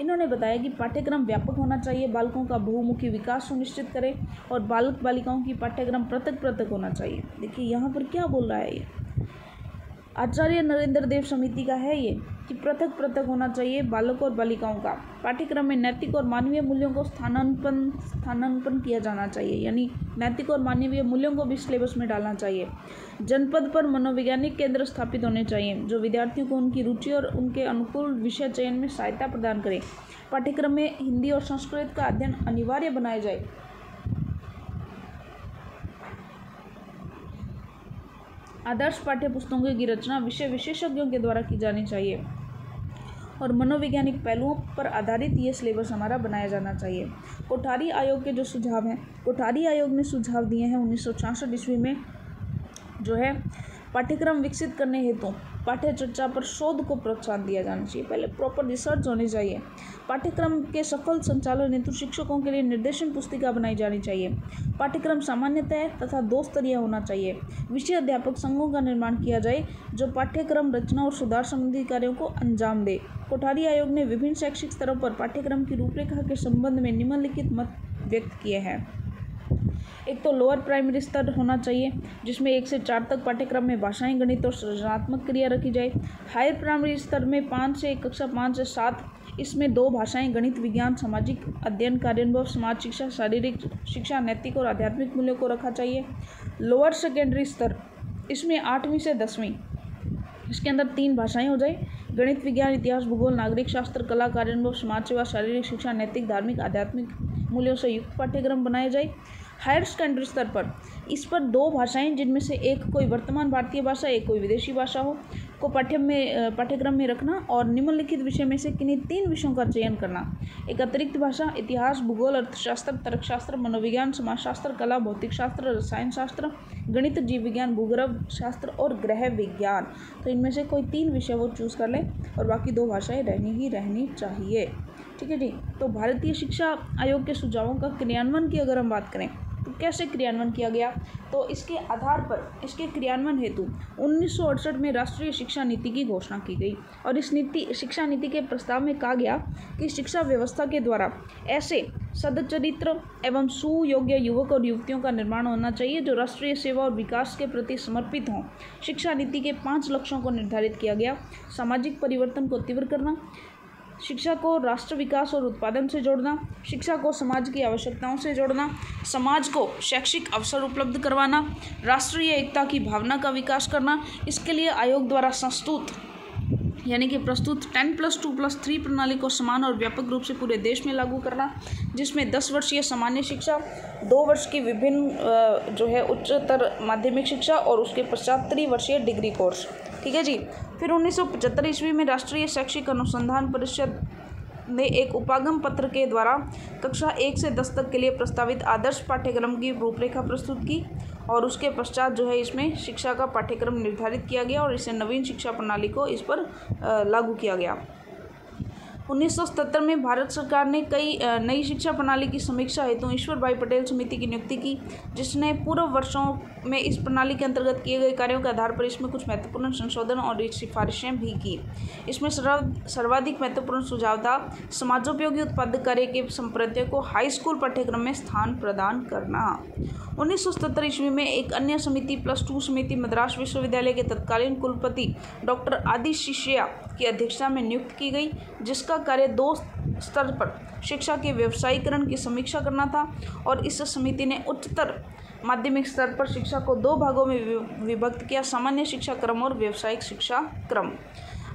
इन्होंने बताया कि पाठ्यक्रम व्यापक होना चाहिए, बालकों का बहुमुखी विकास सुनिश्चित करें और बालक बालिकाओं की पाठ्यक्रम पृथक पृथक होना चाहिए। देखिए, यहाँ पर क्या बोल रहा है ये? आचार्य नरेंद्र देव समिति का है ये। कि पृथक पृथक होना चाहिए बालकों और बालिकाओं का। पाठ्यक्रम में नैतिक और मानवीय मूल्यों को स्थानांतरण स्थानांतरण किया जाना चाहिए, यानी नैतिक और मानवीय मूल्यों को भी सिलेबस में डालना चाहिए। जनपद पर मनोवैज्ञानिक केंद्र स्थापित होने चाहिए, जो विद्यार्थियों को उनकी रुचि और उनके अनुकूल विषय चयन में सहायता प्रदान करें। पाठ्यक्रम में हिंदी और संस्कृत का अध्ययन अनिवार्य बनाया जाए। आदर्श पाठ्य पुस्तकों की रचना विषय विशेषज्ञों के द्वारा की जानी चाहिए। और मनोवैज्ञानिक पहलुओं पर आधारित ये सिलेबस हमारा बनाया जाना चाहिए। कोठारी आयोग के जो सुझाव हैं, कोठारी आयोग ने सुझाव दिए हैं उन्नीस ईस्वी में, जो है पाठ्यक्रम विकसित करने हेतु पाठ्य चर्चा पर शोध को प्रोत्साहन दिया जाना चाहिए। पहले प्रॉपर रिसर्च होनी चाहिए। पाठ्यक्रम के सफल संचालन हेतु शिक्षकों के लिए निर्देशन पुस्तिका बनाई जानी चाहिए। पाठ्यक्रम सामान्यतः तथा दो स्तरीय होना चाहिए। विषय अध्यापक संघों का निर्माण किया जाए, जो पाठ्यक्रम रचना और सुधार संबंधी कार्यों को अंजाम दे। कोठारी आयोग ने विभिन्न शैक्षिक स्तरों पर पाठ्यक्रम की रूपरेखा के संबंध में निम्नलिखित मत व्यक्त किए हैं। एक तो लोअर प्राइमरी स्तर होना चाहिए, जिसमें एक से चार तक पाठ्यक्रम में भाषाएँ, गणित और सृजनात्मक क्रिया रखी जाए। हायर प्राइमरी स्तर में पाँच से कक्षा, पाँच से सात, इसमें दो भाषाएँ, गणित, विज्ञान, सामाजिक अध्ययन, कार्यानुभव, समाज शिक्षा, शारीरिक शिक्षा, नैतिक और आध्यात्मिक मूल्यों को रखा चाहिए। लोअर सेकेंडरी स्तर, इसमें आठवीं से दसवीं, इसके अंदर तीन भाषाएँ हो जाए। गणित, विज्ञान, इतिहास, भूगोल, नागरिक शास्त्र, कला, कार्यानुभव, समाज सेवा, शारीरिक शिक्षा, नैतिक, धार्मिक, आध्यात्मिक मूल्यों से युक्त पाठ्यक्रम बनाए जाए। हायर सेकेंडरी स्तर पर। इस पर दो भाषाएँ, जिनमें से एक कोई वर्तमान भारतीय भाषा, एक कोई विदेशी भाषा हो, को पाठ्य में पाठ्यक्रम में रखना और निम्नलिखित विषय में से किन्हीं तीन विषयों का चयन करना। एक अतिरिक्त भाषा, इतिहास, भूगोल, अर्थशास्त्र, तर्कशास्त्र, मनोविज्ञान, समाजशास्त्र, कला भौतिक शास्त्र रसायन शास्त्र गणित, जीव विज्ञान, भूगर्भ शास्त्र और ग्रह विज्ञान। तो इनमें से कोई तीन विषय वो चूज़ कर लें और बाकी दो भाषाएँ रहनी ही रहनी चाहिए। ठीक है जी? तो भारतीय शिक्षा आयोग के सुझावों का क्रियान्वयन की अगर हम बात करें कैसे क्रियान्वयन किया गया? तो इसके आधार पर, इसके क्रियान्वयन हेतु उन्नीस में राष्ट्रीय शिक्षा नीति की घोषणा की गई। और इस नीति, शिक्षा नीति के प्रस्ताव में कहा गया कि शिक्षा व्यवस्था के द्वारा ऐसे सदचरित्र एवं सुयोग्य युवक और युवतियों का निर्माण होना चाहिए जो राष्ट्रीय सेवा और विकास के प्रति समर्पित हों। शिक्षा नीति के पाँच लक्ष्यों को निर्धारित किया गया। सामाजिक परिवर्तन को तीव्र करना शिक्षा को राष्ट्र विकास और उत्पादन से जोड़ना, शिक्षा को समाज की आवश्यकताओं से जोड़ना, समाज को शैक्षिक अवसर उपलब्ध करवाना, राष्ट्रीय एकता की भावना का विकास करना, इसके लिए आयोग द्वारा संस्तुत, यानी कि प्रस्तुत ten plus two plus three प्रणाली को समान और व्यापक रूप से पूरे देश में लागू करना, जिसमें दस वर्षीय सामान्य शिक्षा, दो वर्ष की विभिन्न जो है उच्चतर माध्यमिक शिक्षा और उसके पश्चात त्रिवर्षीय डिग्री कोर्स। ठीक है जी। फिर उन्नीस सौ पचहत्तर ईस्वी में राष्ट्रीय शैक्षिक अनुसंधान परिषद ने एक उपागम पत्र के द्वारा कक्षा एक से दस तक के लिए प्रस्तावित आदर्श पाठ्यक्रम की रूपरेखा प्रस्तुत की और उसके पश्चात जो है इसमें शिक्षा का पाठ्यक्रम निर्धारित किया गया और इसे नवीन शिक्षा प्रणाली को इस पर लागू किया गया। उन्नीस सौ सतहत्तर में भारत सरकार ने कई नई शिक्षा प्रणाली की समीक्षा हेतु ईश्वर भाई पटेल समिति की नियुक्ति की, जिसने पूर्व वर्षों में इस प्रणाली के अंतर्गत किए गए कार्यों के आधार पर इसमें कुछ महत्वपूर्ण संशोधन और सिफारिशें भी की। इसमें सर्वाधिक महत्वपूर्ण सुझाव था, समाजोपयोगी उत्पादक कार्य के संप्रदाय को हाई स्कूल पाठ्यक्रम में स्थान प्रदान करना। उन्नीस सौ सत्तर ईस्वी में एक अन्य समिति प्लस टू समिति मद्रास विश्वविद्यालय के तत्कालीन कुलपति डॉक्टर आदि शिष्या की अध्यक्षता में नियुक्त की गई, जिसका कार्य दो स्तर पर शिक्षा के व्यवसायीकरण की समीक्षा करना था और इस समिति ने उच्चतर माध्यमिक स्तर पर शिक्षा को दो भागों में विभक्त किया, सामान्य शिक्षा क्रम और व्यावसायिक शिक्षा क्रम।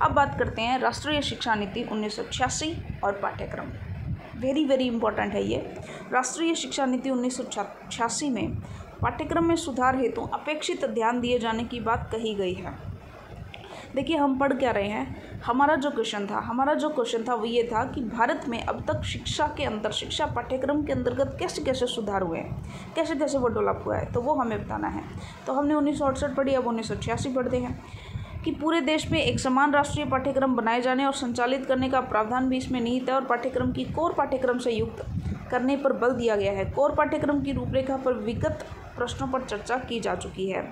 अब बात करते हैं राष्ट्रीय शिक्षा नीति उन्नीस सौ छियासी और पाठ्यक्रम। वेरी वेरी इंपॉर्टेंट है ये। राष्ट्रीय शिक्षा नीति उन्नीस सौ छियासी में पाठ्यक्रम में सुधार हेतु अपेक्षित ध्यान दिए जाने की बात कही गई है। देखिए, हम पढ़ क्या रहे हैं? हमारा जो क्वेश्चन था, हमारा जो क्वेश्चन था वो ये था कि भारत में अब तक शिक्षा के अंदर, शिक्षा पाठ्यक्रम के अंतर्गत कैसे कैसे सुधार हुए हैं? कैसे कैसे वो डेवलप हुआ है? तो वो हमें बताना है। तो हमने उन्नीस सौ अड़सठ पढ़ी, अब उन्नीस पढ़ते हैं। कि पूरे देश में एक समान राष्ट्रीय पाठ्यक्रम बनाए जाने और संचालित करने का प्रावधान भी इसमें निहित है और पाठ्यक्रम की कोर पाठ्यक्रम से युक्त करने पर बल दिया गया है। कोर पाठ्यक्रम की रूपरेखा पर विगत प्रश्नों पर चर्चा की जा चुकी है।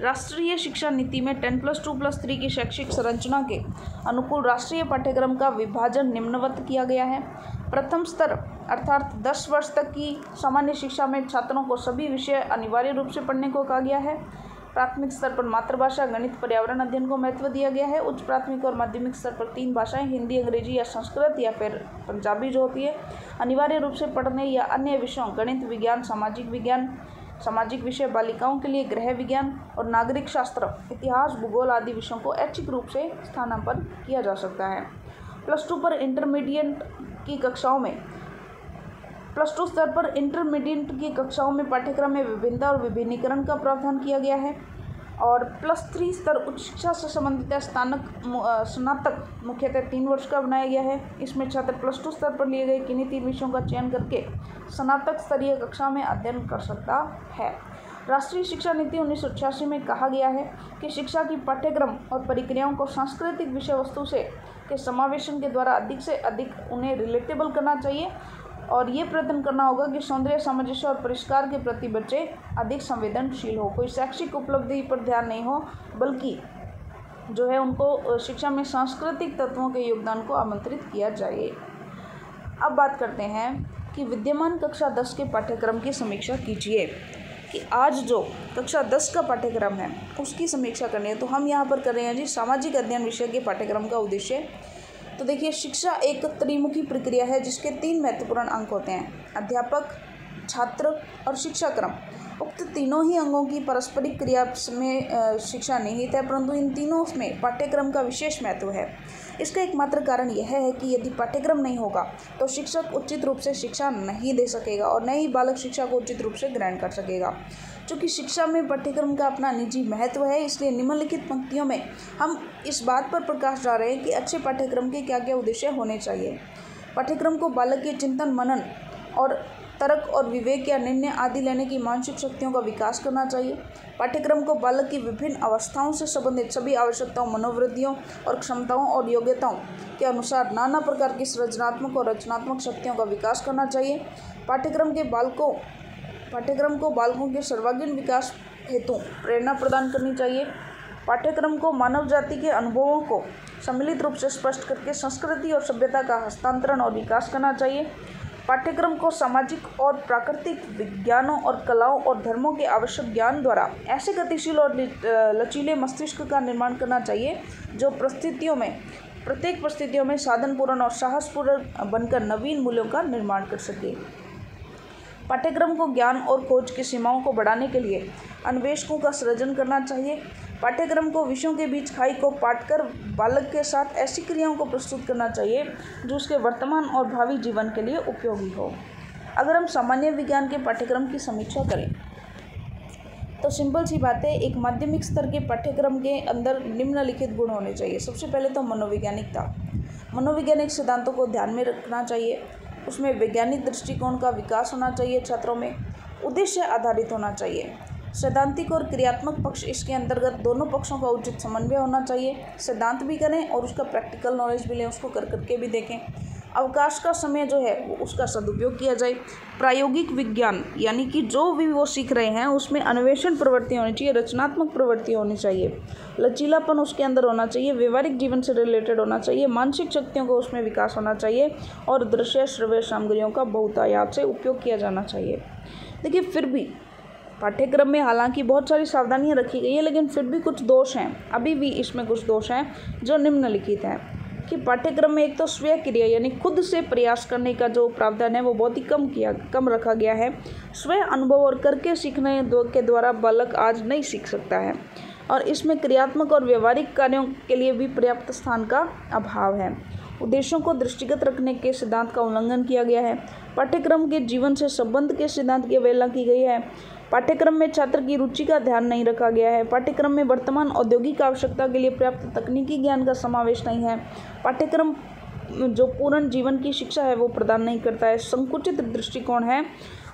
राष्ट्रीय शिक्षा नीति में ten plus two plus three की शैक्षिक संरचना के अनुकूल राष्ट्रीय पाठ्यक्रम का विभाजन निम्नवत किया गया है। प्रथम स्तर, अर्थात दस वर्ष तक की सामान्य शिक्षा में छात्रों को सभी विषय अनिवार्य रूप से पढ़ने को कहा गया है। प्राथमिक स्तर पर मातृभाषा, गणित, पर्यावरण अध्ययन को महत्व दिया गया है। उच्च प्राथमिक और माध्यमिक स्तर पर तीन भाषाएँ, हिंदी, अंग्रेज़ी या संस्कृत या फिर पंजाबी जो होती है। अनिवार्य रूप से पढ़ने या अन्य विषयों, गणित विज्ञान, सामाजिक विज्ञान, सामाजिक विषय, बालिकाओं के लिए गृह विज्ञान और नागरिक शास्त्र, इतिहास, भूगोल आदि विषयों को ऐच्छिक रूप से स्थानांतरण किया जा सकता है। प्लस टू पर इंटरमीडिएट की कक्षाओं में प्लस टू स्तर पर इंटरमीडिएट की कक्षाओं में पाठ्यक्रम में विभिन्नता और विभिन्नीकरण का प्रावधान किया गया है। और प्लस थ्री स्तर उच्च शिक्षा से संबंधित स्नातक स्नातक मुख्यतः तीन वर्ष का बनाया गया है। इसमें छात्र प्लस टू स्तर पर लिए गए किन्हीं तीन विषयों का चयन करके स्नातक स्तरीय कक्षा में अध्ययन कर सकता है। राष्ट्रीय शिक्षा नीति उन्नीस सौ छियासी में कहा गया है कि शिक्षा की पाठ्यक्रम और प्रक्रियाओं को सांस्कृतिक विषय वस्तु से के समावेशन के द्वारा अधिक से अधिक उन्हें रिलेटेबल करना चाहिए। और ये प्रयत्न करना होगा कि सौंदर्य, सामंजस्य और परिष्कार के प्रति बच्चे अधिक संवेदनशील हो। कोई शैक्षिक उपलब्धि पर ध्यान नहीं हो, बल्कि जो है उनको शिक्षा में सांस्कृतिक तत्वों के योगदान को आमंत्रित किया जाए। अब बात करते हैं कि विद्यमान कक्षा दस के पाठ्यक्रम की समीक्षा कीजिए। कि आज जो कक्षा दस का पाठ्यक्रम है, उसकी समीक्षा करनी है। तो हम यहाँ पर कर रहे हैं जी सामाजिक अध्ययन विषय के पाठ्यक्रम का उद्देश्य तो देखिए, शिक्षा एक त्रिमुखी प्रक्रिया है जिसके तीन महत्वपूर्ण अंक होते हैं। अध्यापक, छात्र और शिक्षा क्रम उक्त तीनों ही अंगों की पारस्परिक क्रिया में शिक्षा निहित है, परंतु इन तीनों में पाठ्यक्रम का विशेष महत्व है। इसका एकमात्र कारण यह है कि यदि पाठ्यक्रम नहीं होगा तो शिक्षक उचित रूप से शिक्षा नहीं दे सकेगा और न ही बालक शिक्षा को उचित रूप से ग्रहण कर सकेगा। चूँकि शिक्षा में पाठ्यक्रम का अपना निजी महत्व है, इसलिए निम्नलिखित पंक्तियों में हम इस बात पर प्रकाश डाल रहे हैं कि अच्छे पाठ्यक्रम के क्या क्या उद्देश्य होने चाहिए। पाठ्यक्रम को बालक के चिंतन, मनन और तर्क और विवेक या निर्णय आदि लेने की मानसिक शक्तियों का विकास करना चाहिए। पाठ्यक्रम को बालक की विभिन्न अवस्थाओं से संबंधित सभी आवश्यकताओं, मनोवृत्तियों और क्षमताओं और योग्यताओं के अनुसार नाना प्रकार की सृजनात्मक और रचनात्मक शक्तियों का विकास करना चाहिए। पाठ्यक्रम के बालकों पाठ्यक्रम को बालकों के सर्वांगीण विकास हेतु प्रेरणा प्रदान करनी चाहिए। पाठ्यक्रम को मानव जाति के अनुभवों को सम्मिलित रूप से स्पष्ट करके संस्कृति और सभ्यता का हस्तांतरण और विकास करना चाहिए। पाठ्यक्रम को सामाजिक और प्राकृतिक विज्ञानों और कलाओं और धर्मों के आवश्यक ज्ञान द्वारा ऐसे गतिशील और लचीले मस्तिष्क का निर्माण करना चाहिए, जो परिस्थितियों में, प्रत्येक परिस्थितियों में साधनपूर्ण और साहसपूर्ण बनकर नवीन मूल्यों का निर्माण कर सके। पाठ्यक्रम को ज्ञान और खोज की सीमाओं को बढ़ाने के लिए अन्वेषकों का सृजन करना चाहिए। पाठ्यक्रम को विषयों के बीच खाई को पाटकर बालक के साथ ऐसी क्रियाओं को प्रस्तुत करना चाहिए, जो उसके वर्तमान और भावी जीवन के लिए उपयोगी हो। अगर हम सामान्य विज्ञान के पाठ्यक्रम की समीक्षा करें तो सिंपल सी बात है, एक माध्यमिक स्तर के पाठ्यक्रम के अंदर निम्नलिखित गुण होने चाहिए। सबसे पहले तो मनोवैज्ञानिकता। मनोवैज्ञानिक सिद्धांतों को ध्यान में रखना चाहिए। उसमें वैज्ञानिक दृष्टिकोण का विकास होना चाहिए छात्रों में, उद्देश्य आधारित होना चाहिए। सैद्धांतिक और क्रियात्मक पक्ष इसके अंतर्गत दोनों पक्षों का उचित समन्वय होना चाहिए। सिद्धांत भी करें और उसका प्रैक्टिकल नॉलेज भी लें, उसको कर करके भी देखें। अवकाश का समय जो है उसका सदुपयोग किया जाए। प्रायोगिक विज्ञान, यानी कि जो भी वो सीख रहे हैं, उसमें अन्वेषण प्रवृत्ति होनी चाहिए, रचनात्मक प्रवृत्ति होनी चाहिए। लचीलापन उसके अंदर होना चाहिए, व्यवहारिक जीवन से रिलेटेड होना चाहिए, मानसिक शक्तियों का उसमें विकास होना चाहिए, और दृश्य श्रव्य सामग्रियों का बहुतायात से उपयोग किया जाना चाहिए। देखिए, फिर भी पाठ्यक्रम में हालाँकि बहुत सारी सावधानियाँ रखी गई हैं, लेकिन फिर भी कुछ दोष हैं। अभी भी इसमें कुछ दोष हैं, जो निम्नलिखित हैं। कि पाठ्यक्रम में एक तो स्वयं क्रिया, यानी खुद से प्रयास करने का जो प्रावधान है, वो बहुत ही कम किया, कम रखा गया है। स्वयं अनुभव और करके सीखने के द्वारा बालक आज नहीं सीख सकता है। और इसमें क्रियात्मक और व्यवहारिक कार्यों के लिए भी पर्याप्त स्थान का अभाव है। उद्देश्यों को दृष्टिगत रखने के सिद्धांत का उल्लंघन किया गया है। पाठ्यक्रम के जीवन से संबंध के सिद्धांत की अवहेलना की गई है। पाठ्यक्रम में छात्र की रुचि का ध्यान नहीं रखा गया है। पाठ्यक्रम में वर्तमान औद्योगिक आवश्यकता के लिए पर्याप्त तकनीकी ज्ञान का समावेश नहीं है। पाठ्यक्रम जो पूर्ण जीवन की शिक्षा है, वो प्रदान नहीं करता है। संकुचित दृष्टिकोण है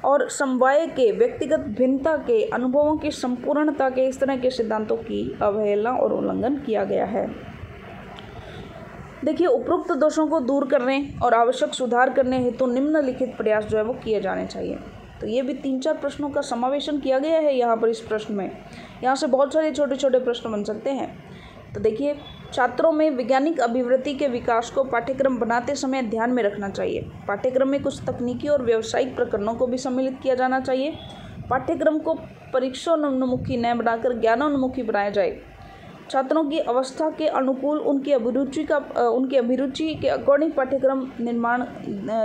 और समवाय के व्यक्तिगत भिन्नता के, अनुभवों की संपूर्णता के इस तरह के सिद्धांतों की अवहेलना और उल्लंघन किया गया है। देखिए, उपरोक्त दोषों को दूर करने और आवश्यक सुधार करने हेतु तो निम्नलिखित प्रयास जो है, वो किए जाने चाहिए। तो ये भी तीन चार प्रश्नों का समावेशन किया गया है यहाँ पर इस प्रश्न में। यहाँ से बहुत सारे छोटे छोटे प्रश्न बन सकते हैं। तो देखिए, छात्रों में वैज्ञानिक अभिवृत्ति के विकास को पाठ्यक्रम बनाते समय ध्यान में रखना चाहिए। पाठ्यक्रम में कुछ तकनीकी और व्यावसायिक प्रकरणों को भी सम्मिलित किया जाना चाहिए। पाठ्यक्रम को परीक्षोन्मुखी न बनाकर ज्ञानोन्मुखी बनाया जाए। छात्रों की अवस्था के अनुकूल उनकी अभिरुचि का उनकी अभिरुचि के अकॉर्डिंग पाठ्यक्रम निर्माण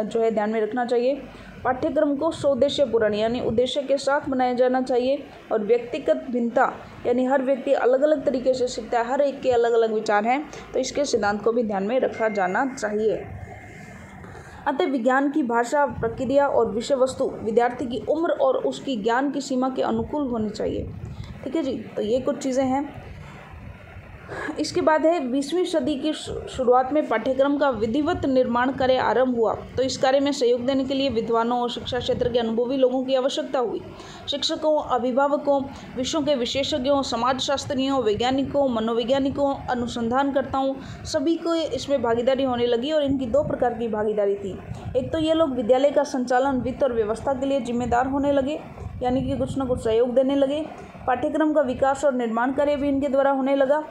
जो है ध्यान में रखना चाहिए। पाठ्यक्रम को स्वदेश्य पूर्ण, यानी उद्देश्य के साथ बनाया जाना चाहिए और व्यक्तिगत भिन्नता, यानी हर व्यक्ति अलग अलग तरीके से सीखता है, हर एक के अलग अलग विचार हैं तो इसके सिद्धांत को भी ध्यान में रखा जाना चाहिए। अतः विज्ञान की भाषा, प्रक्रिया और विषय वस्तु विद्यार्थी की उम्र और उसकी ज्ञान की सीमा के अनुकूल होनी चाहिए। ठीक है जी तो ये कुछ चीज़ें हैं। इसके बाद है, बीसवीं सदी की शुरुआत में पाठ्यक्रम का विधिवत निर्माण कार्य आरंभ हुआ। तो इस कार्य में सहयोग देने के लिए विद्वानों और शिक्षा क्षेत्र के अनुभवी लोगों की आवश्यकता हुई। शिक्षकों, अभिभावकों विषयों के विशेषज्ञों, समाजशास्त्रियों, वैज्ञानिकों, मनोवैज्ञानिकों, अनुसंधानकर्ताओं, सभी को इसमें भागीदारी होने लगी और इनकी दो प्रकार की भागीदारी थी। एक तो ये लोग विद्यालय का संचालन, वित्त और व्यवस्था के लिए जिम्मेदार होने लगे, यानी कि कुछ ना कुछ सहयोग देने लगे। पाठ्यक्रम का विकास और निर्माण कार्य भी इनके द्वारा होने लगा।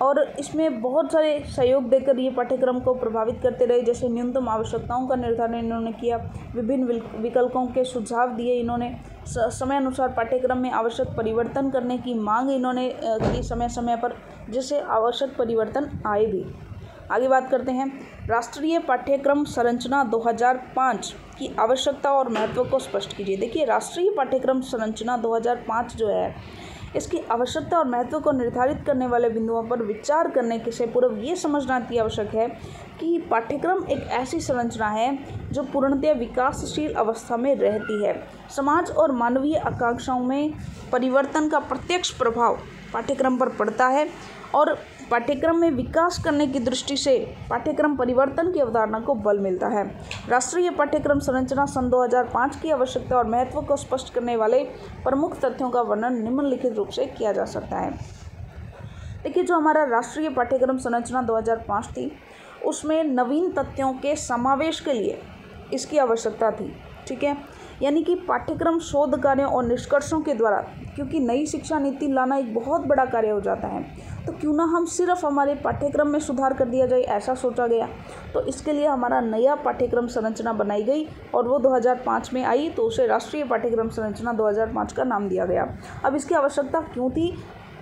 और इसमें बहुत सारे सहयोग देकर ये पाठ्यक्रम को प्रभावित करते रहे, जैसे न्यूनतम आवश्यकताओं का निर्धारण इन्होंने किया, विभिन्न विकल्पों के सुझाव दिए इन्होंने समय अनुसार पाठ्यक्रम में आवश्यक परिवर्तन करने की मांग इन्होंने की समय समय पर, जिससे आवश्यक परिवर्तन आए भी। आगे बात करते हैं। राष्ट्रीय पाठ्यक्रम संरचना 2005 की आवश्यकता और महत्व को स्पष्ट कीजिए। देखिए, राष्ट्रीय पाठ्यक्रम संरचना 2005 जो है इसकी आवश्यकता और महत्व को निर्धारित करने वाले बिंदुओं पर विचार करने के से पूर्व ये समझना अति आवश्यक है कि पाठ्यक्रम एक ऐसी संरचना है जो पूर्णतः विकासशील अवस्था में रहती है। समाज और मानवीय आकांक्षाओं में परिवर्तन का प्रत्यक्ष प्रभाव पाठ्यक्रम पर पड़ता है और पाठ्यक्रम में विकास करने की दृष्टि से पाठ्यक्रम परिवर्तन की अवधारणा को बल मिलता है। राष्ट्रीय पाठ्यक्रम संरचना सन 2005 की आवश्यकता और महत्व को स्पष्ट करने वाले प्रमुख तथ्यों का वर्णन निम्नलिखित रूप से किया जा सकता है। देखिए, जो हमारा राष्ट्रीय पाठ्यक्रम संरचना 2005 थी, उसमें नवीन तथ्यों के समावेश के लिए इसकी आवश्यकता थी, ठीक है? यानी कि पाठ्यक्रम शोध कार्यों और निष्कर्षों के द्वारा, क्योंकि नई शिक्षा नीति लाना एक बहुत बड़ा कार्य हो जाता है। तो क्यों ना हम सिर्फ़ हमारे पाठ्यक्रम में सुधार कर दिया जाए, ऐसा सोचा गया। तो इसके लिए हमारा नया पाठ्यक्रम संरचना बनाई गई और वो 2005 में आई तो उसे राष्ट्रीय पाठ्यक्रम संरचना 2005 का नाम दिया गया। अब इसकी आवश्यकता क्यों थी?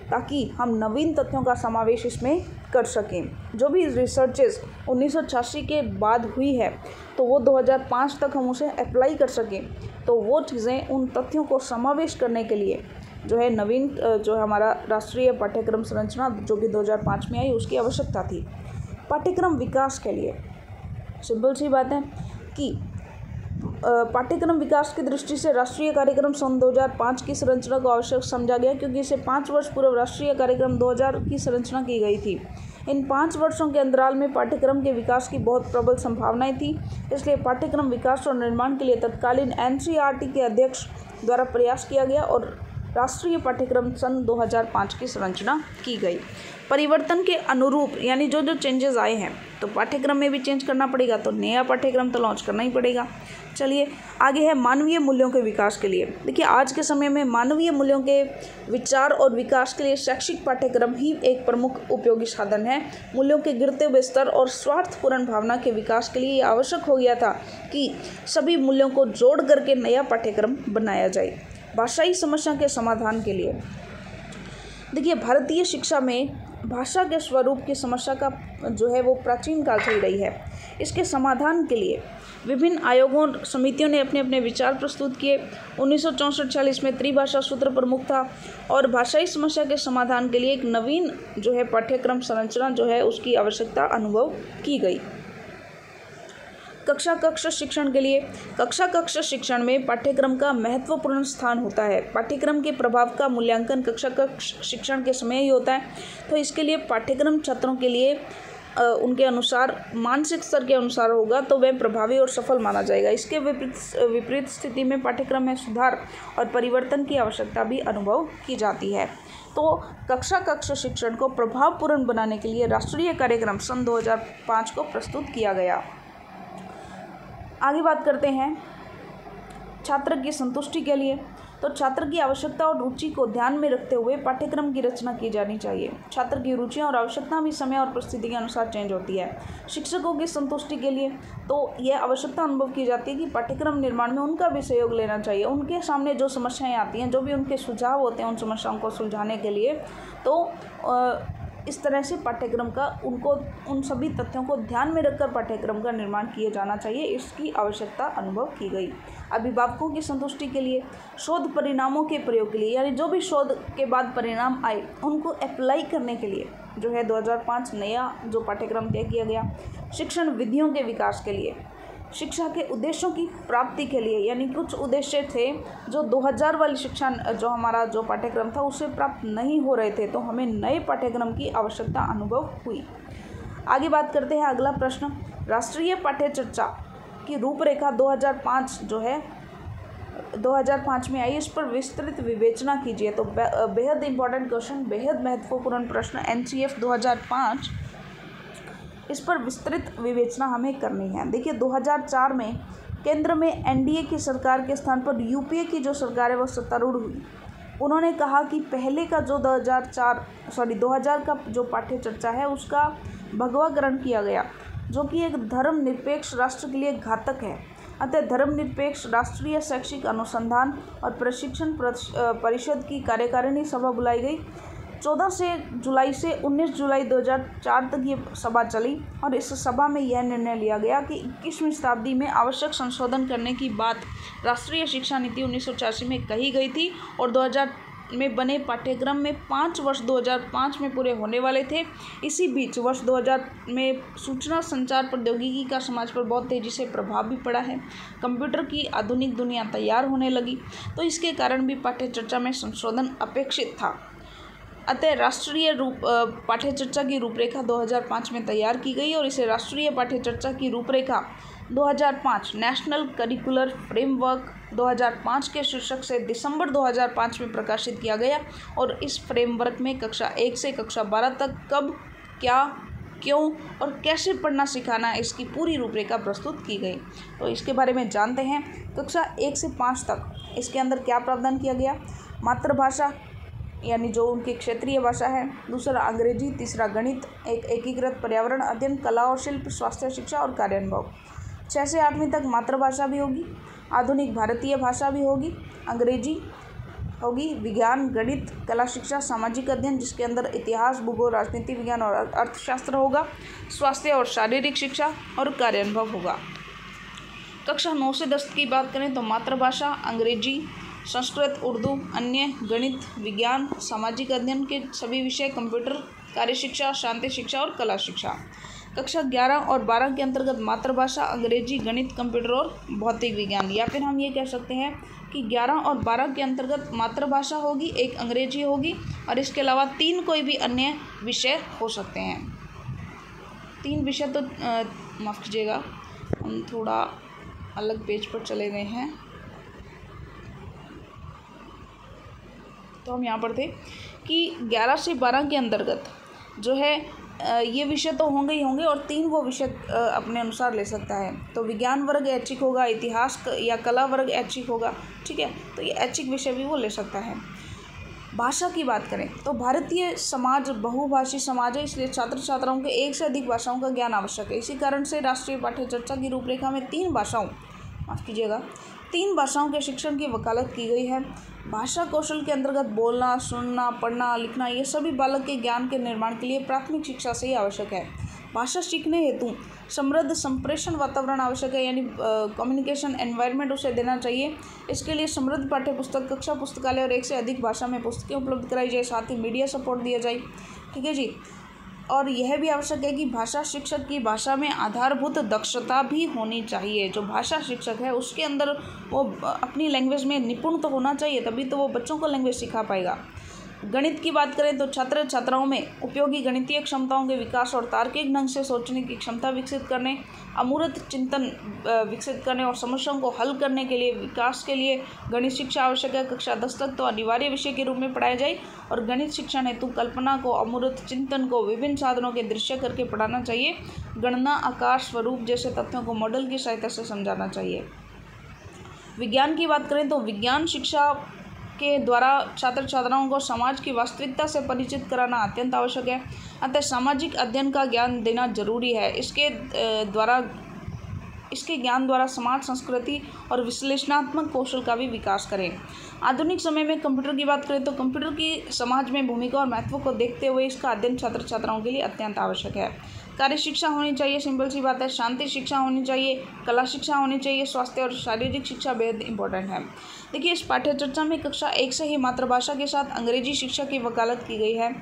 ताकि हम नवीन तथ्यों का समावेश इसमें कर सकें। जो भी रिसर्चेस उन्नीस के बाद हुई है तो वो 2005 तक हम उसे अप्लाई कर सकें। तो वो चीज़ें उन तथ्यों को समावेश करने के लिए जो है नवीन जो है हमारा राष्ट्रीय पाठ्यक्रम संरचना जो कि 2005 में आई, उसकी आवश्यकता थी। पाठ्यक्रम विकास के लिए। सिंपल सी बात है कि पाठ्यक्रम विकास की दृष्टि से राष्ट्रीय कार्यक्रम सन 2005 की संरचना को आवश्यक समझा गया, क्योंकि इसे पाँच वर्ष पूर्व राष्ट्रीय कार्यक्रम 2000 की संरचना की गई थी। इन पाँच वर्षों के अंतराल में पाठ्यक्रम के विकास की बहुत प्रबल संभावनाएँ थी, इसलिए पाठ्यक्रम विकास और निर्माण के लिए तत्कालीन एन के अध्यक्ष द्वारा प्रयास किया गया और राष्ट्रीय पाठ्यक्रम सन 2005 की संरचना की गई। परिवर्तन के अनुरूप, यानी जो जो चेंजेस आए हैं तो पाठ्यक्रम में भी चेंज करना पड़ेगा तो नया पाठ्यक्रम तो लॉन्च करना ही पड़ेगा। चलिए, आगे है मानवीय मूल्यों के विकास के लिए। देखिए, आज के समय में मानवीय मूल्यों के विचार और विकास के लिए शैक्षिक पाठ्यक्रम ही एक प्रमुख उपयोगी साधन है। मूल्यों के गिरते हुए स्तर और स्वार्थपूर्ण भावना के विकास के लिए आवश्यक हो गया था कि सभी मूल्यों को जोड़ करके नया पाठ्यक्रम बनाया जाए। भाषाई समस्या के समाधान के लिए। देखिए, भारतीय शिक्षा में भाषा के स्वरूप की समस्या का जो है वो प्राचीन काल से ही रही है। इसके समाधान के लिए विभिन्न आयोगों, समितियों ने अपने अपने विचार प्रस्तुत किए। उन्नीस सौ में त्रिभाषा सूत्र प्रमुख था और भाषाई समस्या के समाधान के लिए एक नवीन जो है पाठ्यक्रम संरचना जो है उसकी आवश्यकता अनुभव की गई। कक्षा कक्ष शिक्षण के लिए। कक्षा कक्ष शिक्षण में पाठ्यक्रम का महत्वपूर्ण स्थान होता है। पाठ्यक्रम के प्रभाव का मूल्यांकन कक्षा कक्ष शिक्षण के समय ही होता है। तो इसके लिए पाठ्यक्रम छात्रों के लिए उनके अनुसार, मानसिक स्तर के अनुसार होगा तो वह प्रभावी और सफल माना जाएगा। इसके विपरीत विपरीत स्थिति में पाठ्यक्रम में सुधार और परिवर्तन की आवश्यकता भी अनुभव की जाती है। तो कक्षा कक्ष शिक्षण को प्रभावपूर्ण बनाने के लिए राष्ट्रीय कार्यक्रम सन 2005 को प्रस्तुत किया गया। आगे बात करते हैं छात्र की संतुष्टि के लिए। तो छात्र की आवश्यकता और रुचि को ध्यान में रखते हुए पाठ्यक्रम की रचना की जानी चाहिए। छात्र की रुचियाँ और आवश्यकता भी समय और परिस्थिति के अनुसार चेंज होती है। शिक्षकों की संतुष्टि के लिए तो यह आवश्यकता अनुभव की जाती है कि पाठ्यक्रम निर्माण में उनका भी सहयोग लेना चाहिए। उनके सामने जो समस्याएँ आती हैं, जो भी उनके सुझाव होते हैं उन समस्याओं को सुलझाने के लिए तो इस तरह से पाठ्यक्रम का उनको, उन सभी तथ्यों को ध्यान में रखकर पाठ्यक्रम का निर्माण किया जाना चाहिए, इसकी आवश्यकता अनुभव की गई। अभिभावकों की संतुष्टि के लिए, शोध परिणामों के प्रयोग के लिए, यानी जो भी शोध के बाद परिणाम आए, उनको अप्लाई करने के लिए, जो है 2005 नया जो पाठ्यक्रम तय किया गया, शिक्षण विधियों के विकास के लिए। शिक्षा के उद्देश्यों की प्राप्ति के लिए, यानी कुछ उद्देश्य थे जो 2000 वाली शिक्षा, जो हमारा जो पाठ्यक्रम था, उसे प्राप्त नहीं हो रहे थे तो हमें नए पाठ्यक्रम की आवश्यकता अनुभव हुई। आगे बात करते हैं अगला प्रश्न। राष्ट्रीय पाठ्य चर्चा की रूपरेखा 2005 जो है 2005 में आई, इस पर विस्तृत विवेचना कीजिए। तो बेहद इंपॉर्टेंट क्वेश्चन बेहद महत्वपूर्ण प्रश्न, एन सी एफ़ दो इस पर विस्तृत विवेचना हमें करनी है। देखिए 2004 में केंद्र में एनडीए की सरकार के स्थान पर यूपीए की जो सरकार है वह सत्तारूढ़ हुई। उन्होंने कहा कि पहले का जो 2004 सॉरी 2000 का जो पाठ्य चर्चा है, उसका भगवाकरण किया गया, जो कि एक धर्मनिरपेक्ष राष्ट्र के लिए घातक है। अतः धर्मनिरपेक्ष राष्ट्रीय शैक्षिक अनुसंधान और प्रशिक्षण परिषद की कार्यकारिणी सभा बुलाई गई। चौदह से जुलाई से उन्नीस जुलाई 2004 तक ये सभा चली और इस सभा में यह निर्णय लिया गया कि इक्कीसवीं शताब्दी में आवश्यक संशोधन करने की बात राष्ट्रीय शिक्षा नीति उन्नीस सौ छियासी में कही गई थी और 2000 में बने पाठ्यक्रम में पाँच वर्ष 2005 में पूरे होने वाले थे। इसी बीच वर्ष 2000 में सूचना संचार प्रौद्योगिकी का समाज पर बहुत तेज़ी से प्रभाव भी पड़ा है। कंप्यूटर की आधुनिक दुनिया तैयार होने लगी तो इसके कारण भी पाठ्य चर्चा में संशोधन अपेक्षित था। अतः राष्ट्रीय रूप पाठ्य चर्चा की रूपरेखा 2005 में तैयार की गई और इसे राष्ट्रीय पाठ्य चर्चा की रूपरेखा 2005 नेशनल करिकुलर फ्रेमवर्क 2005 के शीर्षक से दिसंबर 2005 में प्रकाशित किया गया और इस फ्रेमवर्क में कक्षा एक से कक्षा बारह तक कब, क्या, क्यों और कैसे पढ़ना सिखाना इसकी पूरी रूपरेखा प्रस्तुत की गई। तो इसके बारे में जानते हैं। कक्षा एक से पाँच तक इसके अंदर क्या प्रावधान किया गया? मातृभाषा यानी जो उनकी क्षेत्रीय भाषा है, दूसरा अंग्रेज़ी, तीसरा गणित, एक एकीकृत पर्यावरण, अध्ययन कला और शिल्प, स्वास्थ्य, शिक्षा और कार्यानुभव। छः से आठवीं तक मातृभाषा भी होगी, आधुनिक भारतीय भाषा भी होगी, अंग्रेज़ी होगी, विज्ञान, गणित, कला, शिक्षा, सामाजिक अध्ययन, जिसके अंदर इतिहास, भूगोल, राजनीति, विज्ञान और अर्थशास्त्र होगा, स्वास्थ्य और शारीरिक शिक्षा और कार्यानुभव होगा। कक्षा नौ से दस की बात करें तो मातृभाषा, अंग्रेज़ी संस्कृत, उर्दू, अन्य गणित, विज्ञान, सामाजिक अध्ययन के सभी विषय कंप्यूटर कार्य शिक्षा शांति शिक्षा और कला शिक्षा। कक्षा ग्यारह और बारह के अंतर्गत मातृभाषा, अंग्रेज़ी, गणित, कंप्यूटर और भौतिक विज्ञान। या फिर हम ये कह सकते हैं कि ग्यारह और बारह के अंतर्गत मातृभाषा होगी, एक अंग्रेज़ी होगी और इसके अलावा तीन कोई भी अन्य विषय हो सकते हैं। तीन विषय तो माफ़ कीजिएगा, हम थोड़ा अलग पेज पर चले गए हैं। तो हम यहाँ पर थे कि ग्यारह से बारह के अंतर्गत जो है ये विषय तो होंगे ही होंगे और तीन वो विषय अपने अनुसार ले सकता है। तो विज्ञान वर्ग ऐच्छिक होगा, इतिहास या कला वर्ग ऐच्छिक होगा, ठीक है? तो ये ऐच्छिक विषय भी वो ले सकता है। भाषा की बात करें तो भारतीय समाज, बहुभाषी समाज है, इसलिए छात्र छात्राओं के एक से अधिक भाषाओं का ज्ञान आवश्यक है। इसी कारण से राष्ट्रीय पाठ्य चर्चा की रूपरेखा में तीन भाषाओं माफ़ कीजिएगा। तीन भाषाओं के शिक्षण की वकालत की गई है। भाषा कौशल के अंतर्गत बोलना, सुनना, पढ़ना, लिखना, ये सभी बालक के ज्ञान के निर्माण के लिए प्राथमिक शिक्षा से ही आवश्यक है। भाषा सीखने हेतु समृद्ध, संप्रेषण वातावरण आवश्यक है, यानी कम्युनिकेशन एनवायरनमेंट उसे देना चाहिए। इसके लिए समृद्ध पाठ्य पुस्तक कक्षा पुस्तकालय और एक से अधिक भाषा में पुस्तकें उपलब्ध कराई जाए, साथ ही मीडिया सपोर्ट दिया जाए। ठीक है जी? और यह भी आवश्यक है कि भाषा शिक्षक की भाषा में आधारभूत दक्षता भी होनी चाहिए। जो भाषा शिक्षक है, उसके अंदर वो अपनी लैंग्वेज में निपुण तो होना चाहिए, तभी तो वो बच्चों को लैंग्वेज सिखा पाएगा। गणित की बात करें तो छात्र छात्राओं में उपयोगी गणितीय क्षमताओं के विकास और तार्किक ढंग से सोचने की क्षमता विकसित करने, अमूर्त चिंतन विकसित करने और समस्याओं को हल करने के लिए विकास के लिए गणित शिक्षा आवश्यक है। कक्षा दस तक तो अनिवार्य विषय के रूप में पढ़ाया जाए और गणित शिक्षण हेतु कल्पना को, अमूर्त चिंतन को, विभिन्न साधनों के दृश्य करके पढ़ाना चाहिए। गणना आकार स्वरूप जैसे तथ्यों को मॉडल की सहायता से समझाना चाहिए। विज्ञान की बात करें तो विज्ञान शिक्षा के द्वारा छात्र छात्राओं को समाज की वास्तविकता से परिचित कराना अत्यंत आवश्यक है। अतः सामाजिक अध्ययन का ज्ञान देना ज़रूरी है। इसके द्वारा इसके ज्ञान द्वारा समाज, संस्कृति और विश्लेषणात्मक कौशल का भी विकास करें। आधुनिक समय में कंप्यूटर की बात करें तो कंप्यूटर की समाज में भूमिका और महत्व को देखते हुए इसका अध्ययन छात्र छात्राओं के लिए अत्यंत आवश्यक है। कार्य शिक्षा होनी चाहिए, सिंपल सी बात है, शांति शिक्षा होनी चाहिए, कला शिक्षा होनी चाहिए, स्वास्थ्य और शारीरिक शिक्षा बेहद इंपॉर्टेंट है। देखिए, इस पाठ्य चर्चा में कक्षा एक से ही मातृभाषा के साथ अंग्रेज़ी शिक्षा की वकालत की गई है।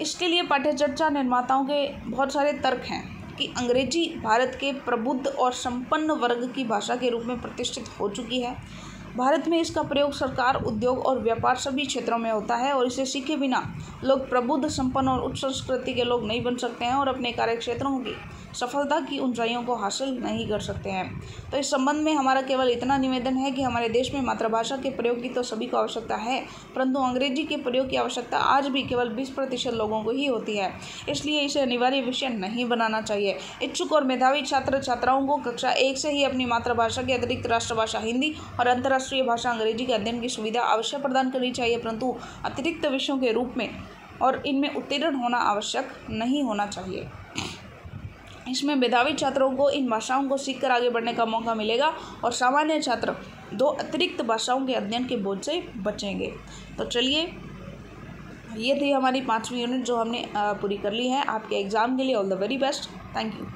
इसके लिए पाठ्य चर्चा निर्माताओं के बहुत सारे तर्क हैं। कि अंग्रेज़ी भारत के प्रबुद्ध और संपन्न वर्ग की भाषा के रूप में प्रतिष्ठित हो चुकी है। भारत में इसका प्रयोग सरकार, उद्योग और व्यापार सभी क्षेत्रों में होता है और इसे सीखे बिना लोग प्रबुद्ध, संपन्न और उच्च संस्कृति के लोग नहीं बन सकते हैं और अपने कार्य क्षेत्रों की सफलता की ऊंचाइयों को हासिल नहीं कर सकते हैं। तो इस संबंध में हमारा केवल इतना निवेदन है कि हमारे देश में मातृभाषा के प्रयोग की तो सभी को आवश्यकता है, परंतु अंग्रेज़ी के प्रयोग की आवश्यकता आज भी केवल बीस प्रतिशत लोगों को ही होती है। इसलिए इसे अनिवार्य विषय नहीं बनाना चाहिए। इच्छुक और मेधावी छात्र छात्राओं को कक्षा एक से ही अपनी मातृभाषा के अतिरिक्त राष्ट्रभाषा हिंदी और अंतर्राष्ट्रीय भाषा अंग्रेज़ी के अध्ययन की सुविधा अवश्य प्रदान करनी चाहिए, परंतु अतिरिक्त विषयों के रूप में और इनमें उत्तीर्ण होना आवश्यक नहीं होना चाहिए। इसमें मेधावी छात्रों को इन भाषाओं को सीखकर आगे बढ़ने का मौका मिलेगा और सामान्य छात्र दो अतिरिक्त भाषाओं के अध्ययन के बोझ से बचेंगे। तो चलिए, ये थी हमारी पाँचवीं यूनिट जो हमने पूरी कर ली है। आपके एग्ज़ाम के लिए all the very best thank you